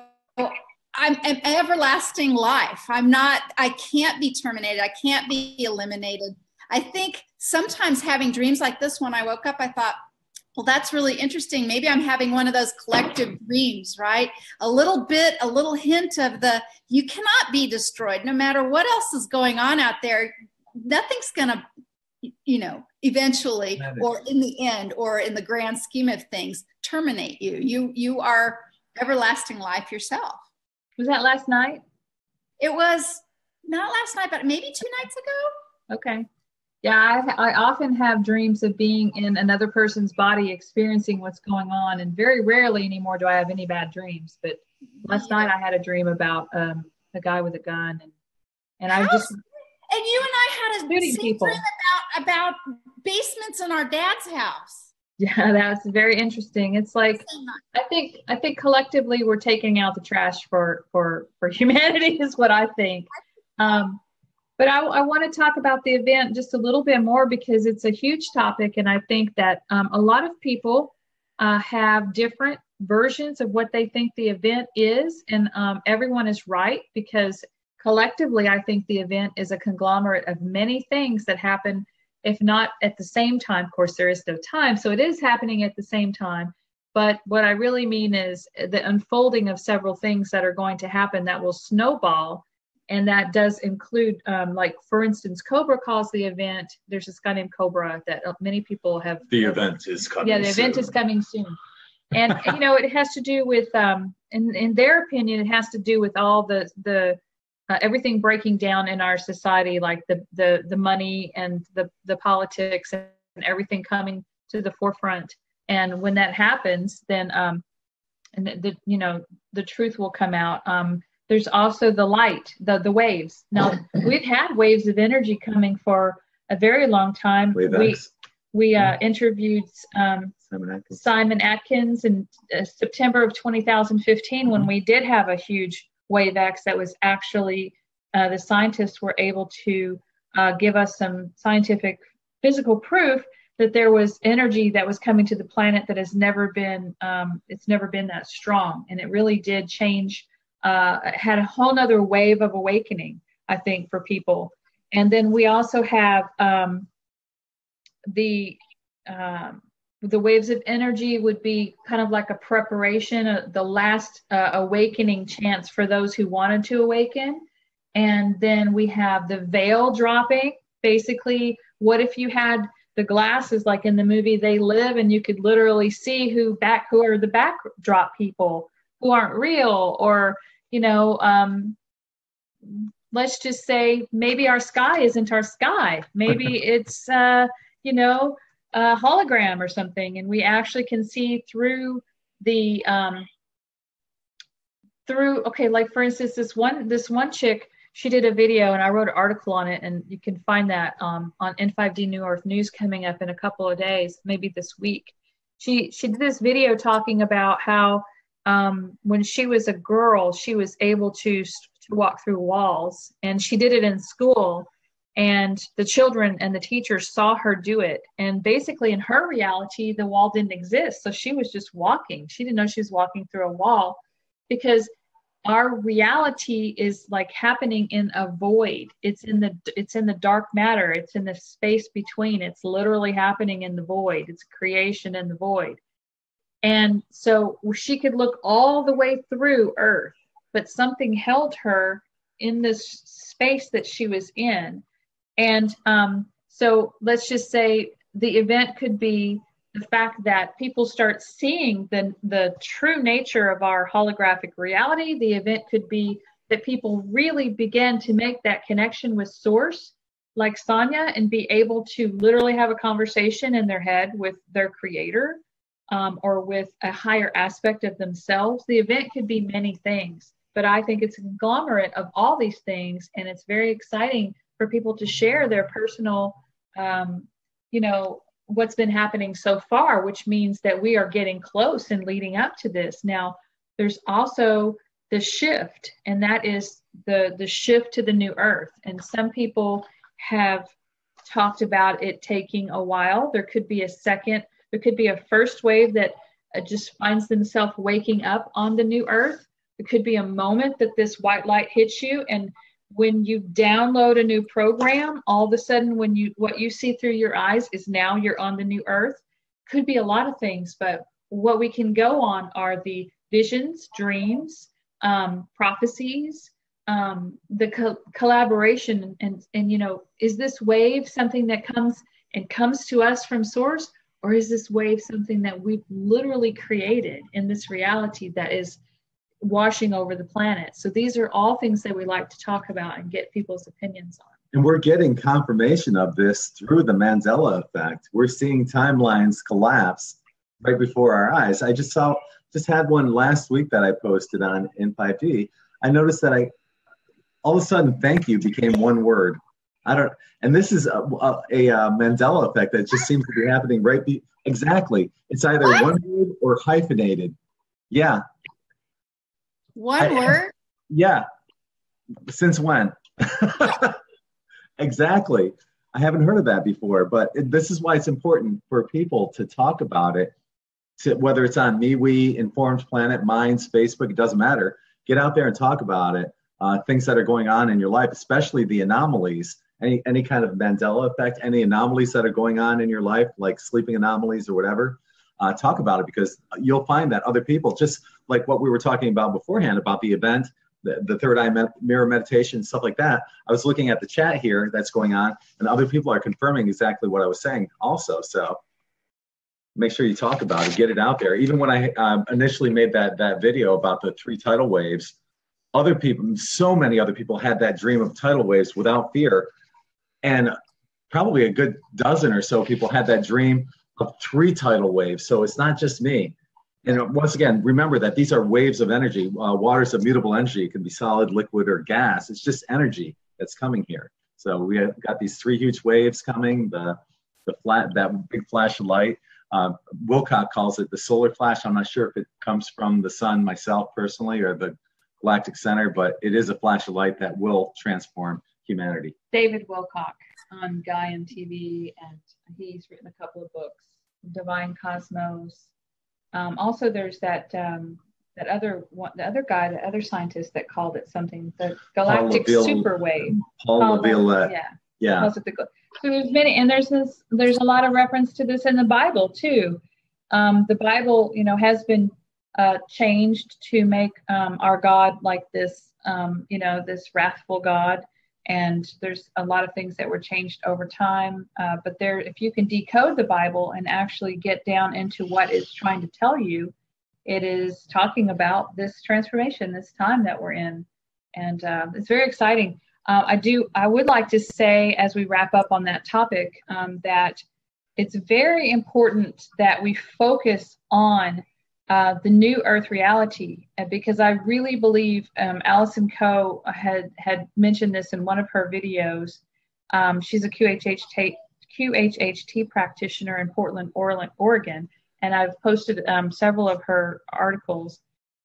I'm an everlasting life. I'm not, I can't be terminated. I can't be eliminated. I think sometimes having dreams like this, when I woke up, I thought, well, that's really interesting. Maybe I'm having one of those collective dreams, right? A little bit, a little hint of the you cannot be destroyed no matter what else is going on out there. Nothing's going to, you know, eventually or in the end or in the grand scheme of things terminate you. You you are everlasting life yourself. Was that last night? It was not last night, but maybe two nights ago. Okay. Yeah, I, I often have dreams of being in another person's body, experiencing what's going on, and very rarely anymore do I have any bad dreams. But last night I had a dream about um, a guy with a gun, and and I just and you and I had a same people. dream about about basements in our dad's house. yeah, [LAUGHS] that's very interesting. It's like I think I think collectively we're taking out the trash for for for [LAUGHS] humanity is what I think. Um, but I, I want to talk about the event just a little bit more because it's a huge topic, and I think that um, a lot of people uh, have different versions of what they think the event is, and um, everyone is right because collectively, I think the event is a conglomerate of many things that happen, if not at the same time. Of course, there is no time, so it is happening at the same time. But what I really mean is the unfolding of several things that are going to happen that will snowball. And that does include, um, like, for instance, Cobra calls the event. There's this guy named Cobra that uh, many people have. The event is coming. Yeah, the event soon. is coming soon. And, [LAUGHS] you know, it has to do with, um, in, in their opinion, it has to do with all the, the, uh, everything breaking down in our society, like the, the, the money and the, the politics and everything coming to the forefront. And when that happens, then, um, and the, the you know, the truth will come out. Um, there's also the light, the, the waves. Now, [CLEARS THROAT] we've had waves of energy coming for a very long time. We, we uh, interviewed um, Simon Atkins. Simon Atkins in uh, September of 2015 when we did have a huge wave X that was actually uh, the scientists were able to uh, give us some scientific physical proof that there was energy that was coming to the planet that has never been um, it's never been that strong and it really did change uh, had a whole nother wave of awakening i think for people and then we also have um, the um, the waves of energy would be kind of like a preparation, uh, the last uh, awakening chance for those who wanted to awaken. And then we have the veil dropping. Basically, what if you had the glasses like in the movie They Live, and you could literally see who back who are the backdrop people who aren't real, or you know, um, let's just say maybe our sky isn't our sky. Maybe [LAUGHS] it's uh, you know a hologram or something, and we actually can see through the um, through. Okay, like for instance, this one this one chick, she did a video, and I wrote an article on it, and you can find that um, on In5D New Earth News coming up in a couple of days, maybe this week. She she did this video talking about how um, when she was a girl, she was able to to walk through walls, and she did it in school and the children and the teachers saw her do it. And basically in her reality the wall didn't exist so she was just walking. She didn't know she was walking through a wall because our reality is like happening in a void. It's in the it's in the dark matter. It's in the space between. It's literally happening in the void. It's creation in the void and so she could look all the way through earth but something held her in this space that she was in and um, so let's just say the event could be the fact that people start seeing the, the true nature of our holographic reality. The event could be that people really begin to make that connection with source, like Sonia, and be able to literally have a conversation in their head with their creator um, or with a higher aspect of themselves. The event could be many things, but I think it's a conglomerate of all these things, and it's very exciting for people to share their personal, um, you know, what's been happening so far, which means that we are getting close and leading up to this. Now, there's also the shift, and that is the the shift to the new earth. And some people have talked about it taking a while. There could be a second, there could be a first wave that uh, just finds themselves waking up on the new earth. It could be a moment that this white light hits you and when you download a new program all of a sudden when you what you see through your eyes is now you're on the new earth could be a lot of things but what we can go on are the visions dreams um, prophecies um, the co- collaboration and and you know is this wave something that comes and comes to us from source or is this wave something that we've literally created in this reality that is washing over the planet. So these are all things that we like to talk about and get people's opinions on. And we're getting confirmation of this through the Mandela effect. We're seeing timelines collapse right before our eyes. I just saw, just had one last week that I posted on In5D. I noticed that I, all of a sudden, thank you became one word. I don't, and this is a, a, a Mandela effect that just seems to be happening right. Be, exactly. It's either what? one word or hyphenated. Yeah. One I, word? Yeah. Since when? [LAUGHS] exactly. I haven't heard of that before, but it, this is why it's important for people to talk about it. To, whether it's on MeWe, Informed Planet, Minds, Facebook, it doesn't matter. Get out there and talk about it. Uh, things that are going on in your life, especially the anomalies, any any kind of Mandela effect, any anomalies that are going on in your life, like sleeping anomalies or whatever. Uh, talk about it because you'll find that other people, just like what we were talking about beforehand about the event, the, the third eye mirror meditation, stuff like that. I was looking at the chat here that's going on, and other people are confirming exactly what I was saying also. So make sure you talk about it, get it out there. Even when I um, initially made that that video about the three tidal waves, other people, so many other people had that dream of tidal waves without fear, and probably a good dozen or so people had that dream of three tidal waves. So it's not just me. And once again, remember that these are waves of energy. Uh, water is a mutable energy. It can be solid, liquid, or gas. It's just energy that's coming here. So we have got these three huge waves coming. The the flat that big flash of light. Uh, Wilcock calls it the solar flash. I'm not sure if it comes from the sun myself personally or the galactic center, but it is a flash of light that will transform humanity. David Wilcock on Guy Gaia TV, and he's written a couple of books, Divine Cosmos, um, also, there's that um, that other one, the other guy, the other scientist that called it something, the galactic super wave. Paul, Paul LaViolette. Yeah. Yeah. So there's many, and there's this, there's a lot of reference to this in the Bible too. Um, the Bible, you know, has been uh, changed to make um, our God like this, um, you know, this wrathful God and there's a lot of things that were changed over time uh, but there if you can decode the bible and actually get down into what it's trying to tell you it is talking about this transformation this time that we're in. And uh, it's very exciting. Uh, i do i would like to say as we wrap up on that topic um, that it's very important that we focus on uh, the new Earth reality, because I really believe um, Allison Coe had had mentioned this in one of her videos. Um, she's a QHHT, QHHT practitioner in Portland, Oregon, and I've posted um, several of her articles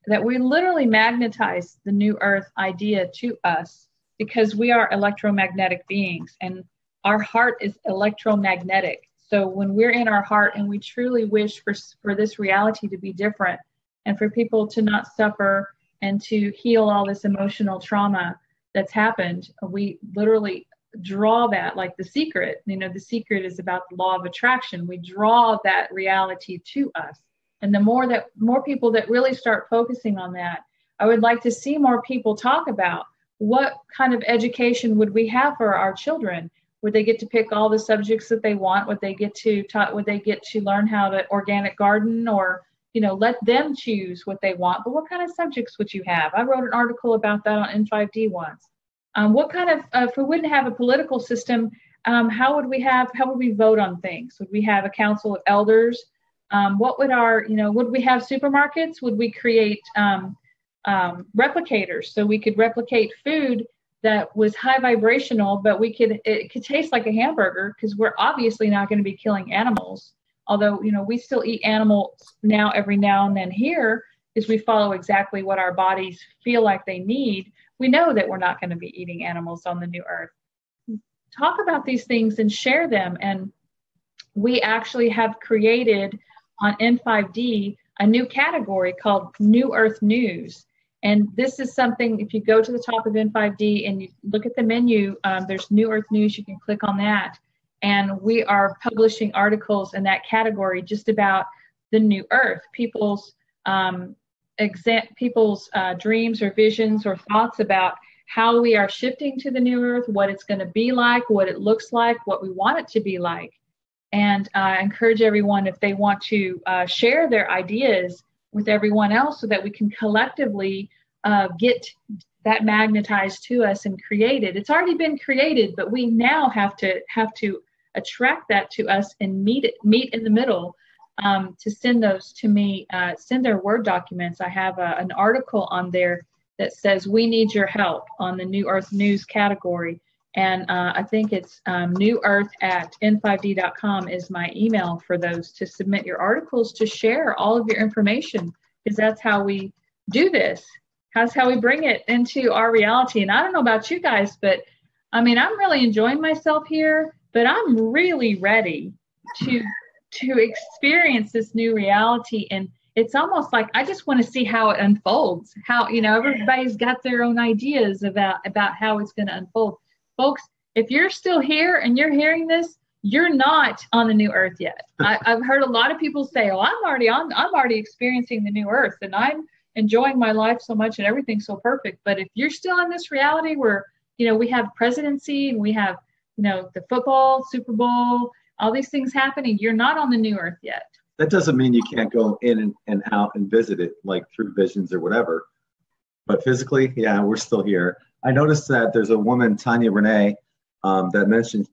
that we literally magnetize the new Earth idea to us because we are electromagnetic beings, and our heart is electromagnetic. So when we're in our heart and we truly wish for, for this reality to be different and for people to not suffer and to heal all this emotional trauma that's happened, we literally draw that like the secret. You know, the secret is about the law of attraction. We draw that reality to us. And the more that more people that really start focusing on that, I would like to see more people talk about what kind of education would we have for our children would they get to pick all the subjects that they want would they get to taught would they get to learn how to organic garden or you know let them choose what they want. But what kind of subjects would you have? I wrote an article about that on in5d once. Um, what kind of uh, if we wouldn't have a political system um, how would we have how would we vote on things? Would we have a council of elders? Um, what would our you know would we have supermarkets? Would we create um, um, replicators so we could replicate food that was high vibrational, but we could it could taste like a hamburger because we're obviously not going to be killing animals. Although you know we still eat animals now every now and then here is we follow exactly what our bodies feel like they need. We know that we're not going to be eating animals on the new earth. Talk about these things and share them. And we actually have created on In5D a new category called New Earth News and this is something, if you go to the top of In5D and you look at the menu, um, there's New Earth News, you can click on that. And we are publishing articles in that category just about the new Earth, people's um, people's uh, dreams or visions or thoughts about how we are shifting to the new Earth, what it's going to be like, what it looks like, what we want it to be like. And I encourage everyone, if they want to uh, share their ideas with everyone else so that we can collectively uh, get that magnetized to us and created. It's already been created, but we now have to have to attract that to us and meet it, meet in the middle um, to send those to me, uh, send their Word documents. I have a, an article on there that says, We need your help on the New Earth News category. And uh, I think it's um, new earth at in5d.com is my email for those to submit your articles to share all of your information because that's how we do this. That's how we bring it into our reality. And I don't know about you guys, but I mean, I'm really enjoying myself here, but I'm really ready to to experience this new reality and it's almost like I just want to see how it unfolds. How you know everybody's got their own ideas about about how it's going to unfold. Folks, if you're still here and you're hearing this, you're not on the new earth yet. [LAUGHS] I, have heard a lot of people say, "Oh, I'm already on. I'm already experiencing the new earth, and I'm enjoying my life so much, and everything's so perfect." But if you're still in this reality where you know we have presidency and we have you know the football, Super Bowl, all these things happening, you're not on the new earth yet that doesn't mean you can't go in and, and out and visit it like through visions or whatever. But physically, yeah, we're still here. I noticed that there's a woman, Tanya Renee, um, that mentioned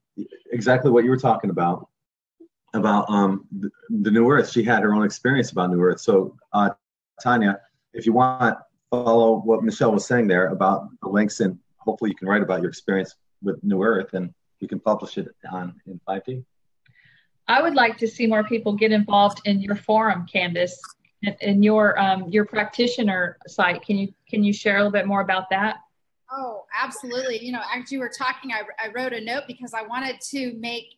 exactly what you were talking about about um, the, the, New Earth. She had her own experience about New Earth. So, uh, Tanya, if you want, follow what Michelle was saying there about the links, and hopefully you can write about your experience with New Earth, and we can publish it on In5D. I would like to see more people get involved in your forum, Candace, in, in your um, your practitioner site. Can you can you share a little bit more about that? Oh, absolutely. You know, as you were talking, I, I wrote a note because I wanted to make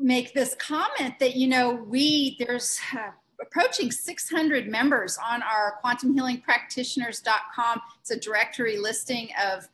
make this comment that you know we there's uh, approaching 600 members on our quantumhealingpractitioners.com. It's a directory listing of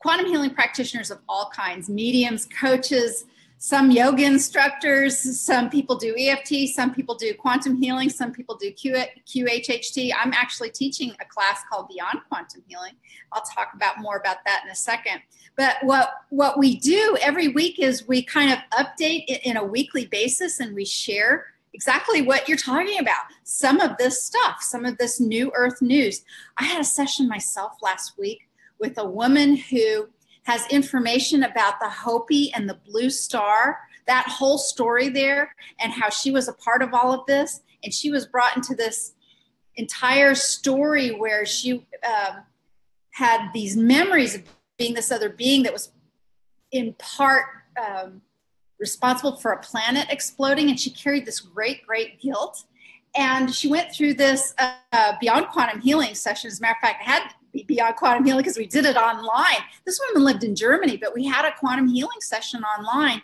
quantum healing practitioners of all kinds, mediums, coaches, some yoga instructors, some people do EFT, some people do quantum healing, some people do Q- QHHT. I'm actually teaching a class called Beyond Quantum Healing. I'll talk about more about that in a second. But what what we do every week is we kind of update it in a weekly basis and we share exactly what you're talking about. Some of this stuff, some of this new earth news. I had a session myself last week with a woman who has information about the Hopi and the Blue Star, that whole story there, and how she was a part of all of this. And she was brought into this entire story where she um, had these memories of being this other being that was in part um, responsible for a planet exploding. And she carried this great, great guilt. And she went through this uh, beyond quantum healing session. As a matter of fact, I had beyond quantum healing because we did it online. This woman lived in Germany, but we had a quantum healing session online.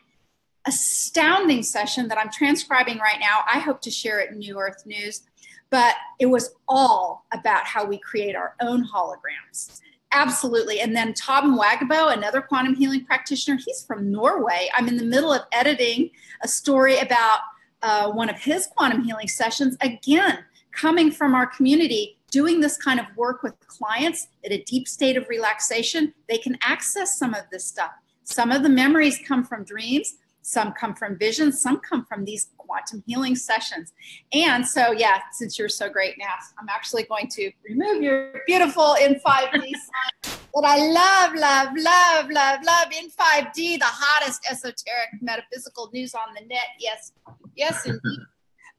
Astounding session that I'm transcribing right now. I hope to share it in New Earth News. But it was all about how we create our own holograms. Absolutely. And then Tom Wagabo, another quantum healing practitioner, he's from Norway. I'm in the middle of editing a story about uh, one of his quantum healing sessions. Again, coming from our community, doing this kind of work with clients at a deep state of relaxation, they can access some of this stuff. Some of the memories come from dreams, some come from visions, some come from these quantum healing sessions. And so, yeah, since you're so great now, I'm actually going to remove your beautiful In5D [LAUGHS] sign that I love, love, love, love, love In5D, the hottest esoteric metaphysical news on the net. Yes, yes, indeed. [LAUGHS]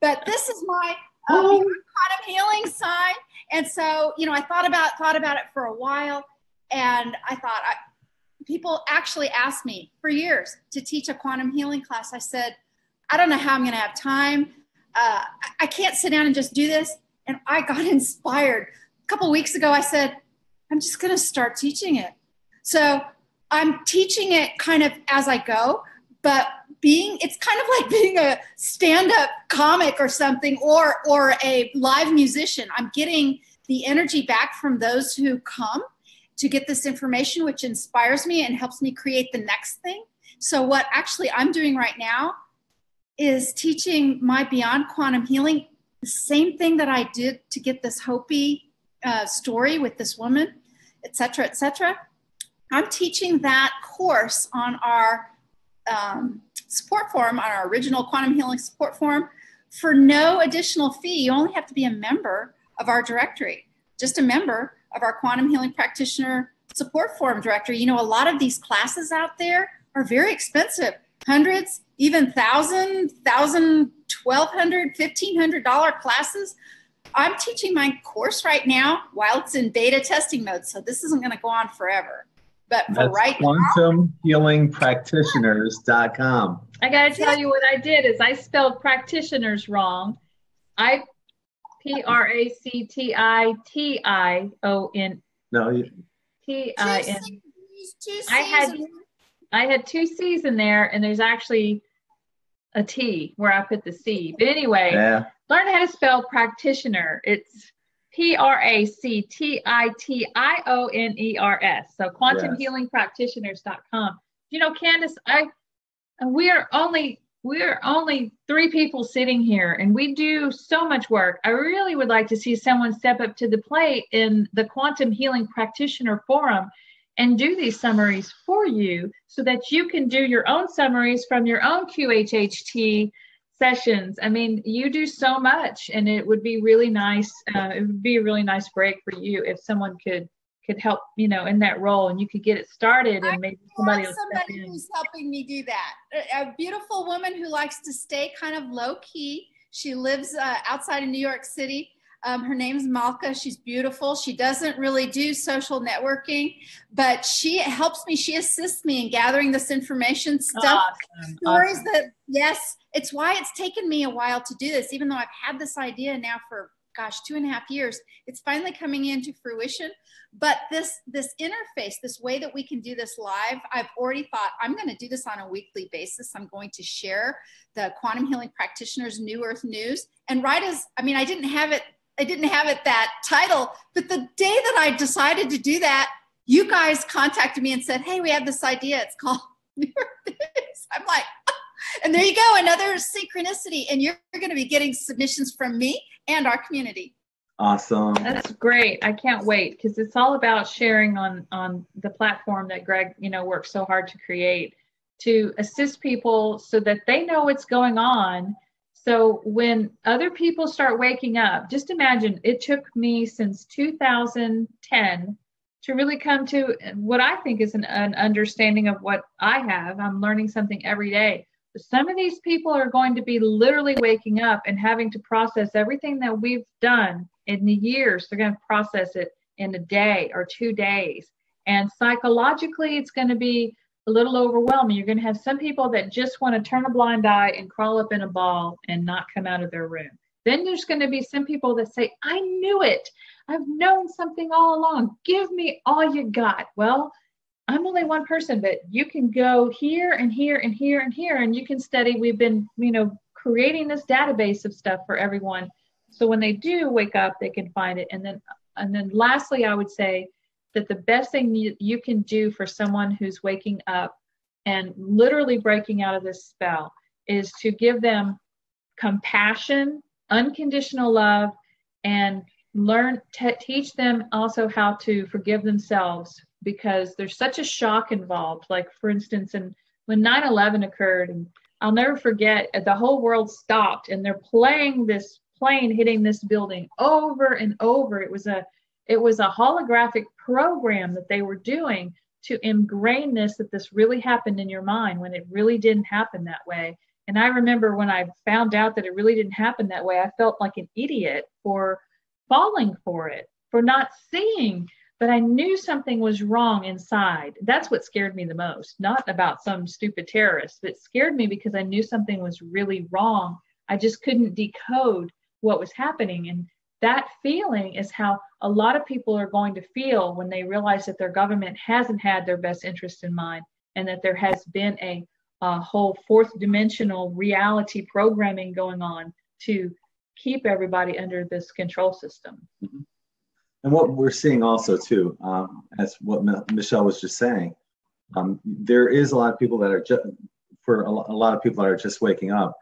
But this is my uh, quantum healing sign and so, you know, I thought about thought about it for a while, and I thought I, people actually asked me for years to teach a quantum healing class. I said, I don't know how I'm going to have time. Uh, I can't sit down and just do this. And I got [LAUGHS] inspired. A couple weeks ago, I said, I'm just going to start teaching it. So I'm teaching it kind of as I go, but being it's kind of like [LAUGHS] being a stand-up comic or something or or a live musician. I'm getting the energy back from those who come to get this information which inspires me and helps me create the next thing. So what actually i'm doing right now is teaching my beyond quantum healing the same thing that i did to get this hopi uh, story with this woman etc etc i'm teaching that course on our um, support form, on our original quantum healing support form, for no additional fee. You only have to be a member of our directory, just a member of our quantum healing practitioner support form directory. You know, a lot of these classes out there are very expensive, hundreds, even thousand, thousand, twelve hundred, fifteen hundred dollar classes. I'm teaching my course right now while it's in beta testing mode, so this isn't going to go on forever. But for That's right quantumhealingpractitioners.com. I got to tell you what I did is I spelled practitioners wrong. I P R A C T I T I O N No, you, T now, I two N. C's, two I had I had two C's in there, and there's actually a T where I put the C. But anyway, yeah. learn how to spell practitioner. It's P R A C T I T I O N E R S. So quantumhealingpractitioners.com. You know, Candace, I we're only we're only three people sitting here and we do so much work. I really would like to see someone step up to the plate in the quantum healing practitioner forum and do these summaries for you so that you can do your own summaries from your own QHHT sessions. I mean, you do so much, and it would be really nice. Uh, it would be a really nice break for you if someone could could help, you know, in that role, and you could get it started, and maybe somebody want will step somebody who's helping me do that. A, a beautiful woman who likes to stay kind of low key. She lives uh, outside of New York City. Um, her name's Malka. She's beautiful. She doesn't really do social networking, but she helps me. She assists me in gathering this information stuff. Awesome, Stories awesome. that, yes, it's why it's taken me a while to do this, even though I've had this idea now for gosh two and a half years it's finally coming into fruition but this this interface this way that we can do this live i've already thought i'm going to do this on a weekly basis i'm going to share the quantum healing practitioners new earth news and right as i mean i didn't have it i didn't have it that title but the day that i decided to do that you guys contacted me and said hey we have this idea it's called [LAUGHS] new earth i'm like [LAUGHS] and there you go another synchronicity and you're going to be getting submissions from me and our community Awesome. That's great. I can't wait because it's all about sharing on on the platform that Gregg, you know, worked so hard to create to assist people so that they know what's going on. So when other people start waking up, just imagine it took me since 2010 to really come to what I think is an, an understanding of what I have. I'm learning something every day. But some of these people are going to be literally waking up and having to process everything that we've done in the years. They're going to process it in a day or two days. And psychologically, it's going to be a little overwhelming. You're going to have some people that just want to turn a blind eye and crawl up in a ball and not come out of their room. Then there's going to be some people that say, I knew it. I've known something all along. Give me all you got. Well, I'm only one person, but you can go here and here and here and here, and you can study. We've been, you know, creating this database of stuff for everyone. So when they do wake up, they can find it. And then, and then lastly, I would say that the best thing you, can do for someone who's waking up and literally breaking out of this spell is to give them compassion, unconditional love, and learn to teach them also how to forgive themselves because there's such a shock involved. Like for instance, and when 9/11 occurred, and I'll never forget, uh, the whole world stopped, and they're playing this plane hitting this building over and over. It was a it was a holographic program that they were doing to ingrain this that this really happened in your mind when it really didn't happen that way. And I remember when I found out that it really didn't happen that way, I felt like an idiot for falling for it, for not seeing but I knew something was wrong inside. That's what scared me the most, not about some stupid terrorist. It scared me because I knew something was really wrong. I just couldn't decode what was happening. And that feeling is how a lot of people are going to feel when they realize that their government hasn't had their best interest in mind and that there has been a, a whole fourth dimensional reality programming going on to keep everybody under this control system. Mm-hmm. And what we're seeing also too, um, as what M- Michelle was just saying, um, there is a lot of people that are just for a, lo- a lot of people that are just waking up.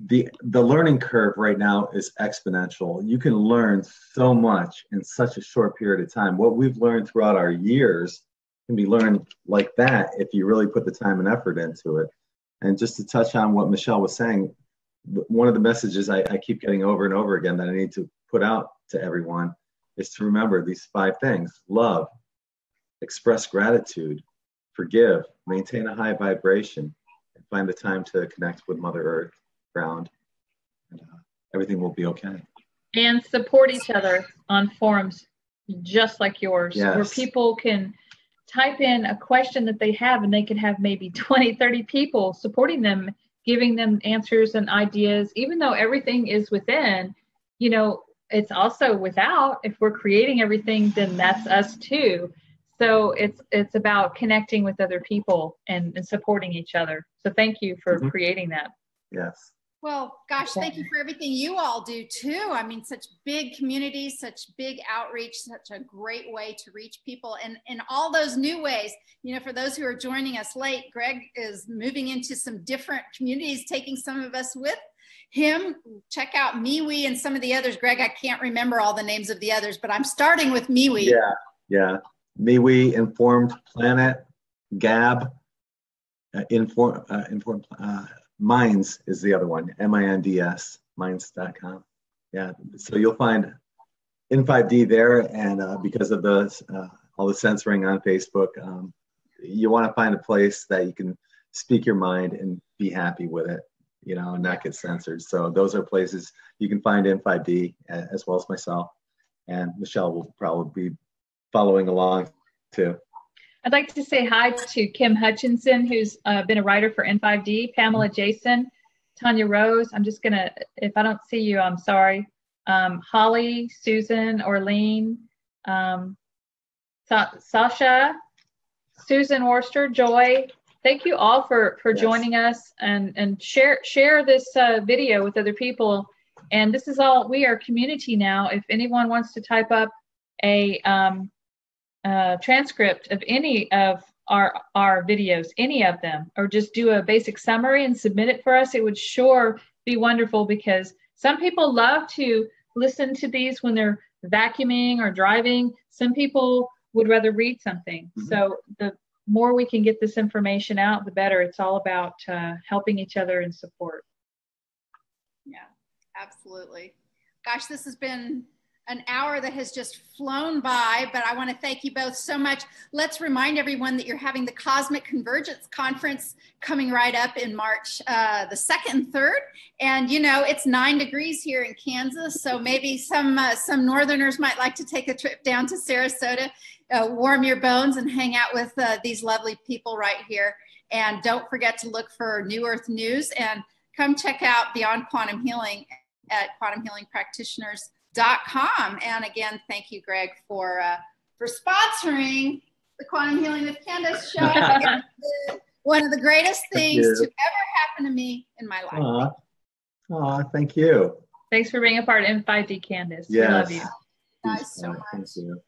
The the learning curve right now is exponential. You can learn so much in such a short period of time. What we've learned throughout our years can be learned like that if you really put the time and effort into it. And just to touch on what Michelle was saying, one of the messages I, I keep getting over and over again that I need to put out to everyone is to remember these five things love, express gratitude, forgive, maintain a high vibration, and find the time to connect with Mother Earth, ground, and uh, everything will be okay. And support each other on forums just like yours, yes. where people can type in a question that they have and they could have maybe [LAUGHS] 20, 30 people supporting them, giving them answers and ideas, even though everything is within, you know, it's also without. If we're creating everything, then that's us too. So it's it's about connecting with other people and, and supporting each other. So thank you for mm-hmm. creating that. Yes. Well, gosh, thank you for everything you all do too. I mean, such big communities, such big outreach, such a great way to reach people and in all those new ways. You know, for those who are joining us late, Gregg is moving into some different communities, taking some of us with him. Check out MeWe and some of the others. Gregg, I can't remember all the names of the others, but I'm starting with MeWe. Yeah, yeah. MeWe, Informed Planet, Gab, uh, Inform, uh, Informed. Uh, Minds is the other one, M-I-N-D-S, minds.com. Yeah, so you'll find in5D there, and uh, because of the uh, all the censoring on Facebook, um, you want to find a place that you can speak your mind and be happy with it, you know, and not get censored. So those are places you can find in5D as well as myself, and Michelle will probably be following along too. I'd like to say hi to Kim Hutchinson, who's uh, been a writer for In5D, Pamela Jason, Tanya Rose. I'm just going to, if I don't see you, I'm sorry. Um, Holly, Susan, Orlean, um, Sa- Sasha, Susan Worcester, Joy. Thank you all for, for yes. joining us and, and share, share this uh, video with other people. And this is all, we are community now. If anyone wants to type up a, um, uh, transcript of any of our our videos, any of them, or just do a basic summary and submit it for us, it would sure be wonderful because some people love to listen to these when they're vacuuming or driving. Some people would rather read something. Mm-hmm. So the more we can get this information out, the better. It's all about uh, helping each other and support. Yeah, absolutely. Gosh, this has been an hour that has just flown by, but I want to thank you both so much. Let's remind everyone that you're having the Cosmic Convergence Conference coming right up in March uh, the 2nd and 3rd. And, you know, it's nine degrees here in Kansas, so maybe some, uh, some Northerners might like to take a trip down to Sarasota, uh, warm your bones, and hang out with uh, these lovely people right here. And don't forget to look for New Earth News and come check out Beyond Quantum Healing at Quantum Healing Practitioners com. And again, thank you, Gregg, for uh, for sponsoring the Quantum Healing with Candace [LAUGHS] show. One of the greatest things to ever happen to me in my life. Aw, Aw thank you. Thanks for being a part of In5D, Candace. Yes. We love you. Guys, so much. Thank you.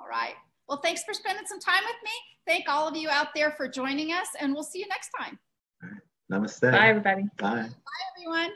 All right. Well, thanks for spending some time with me. Thank all of you out there for joining us, and we'll see you next time. Namaste. Bye, everybody. Bye. Bye, everyone.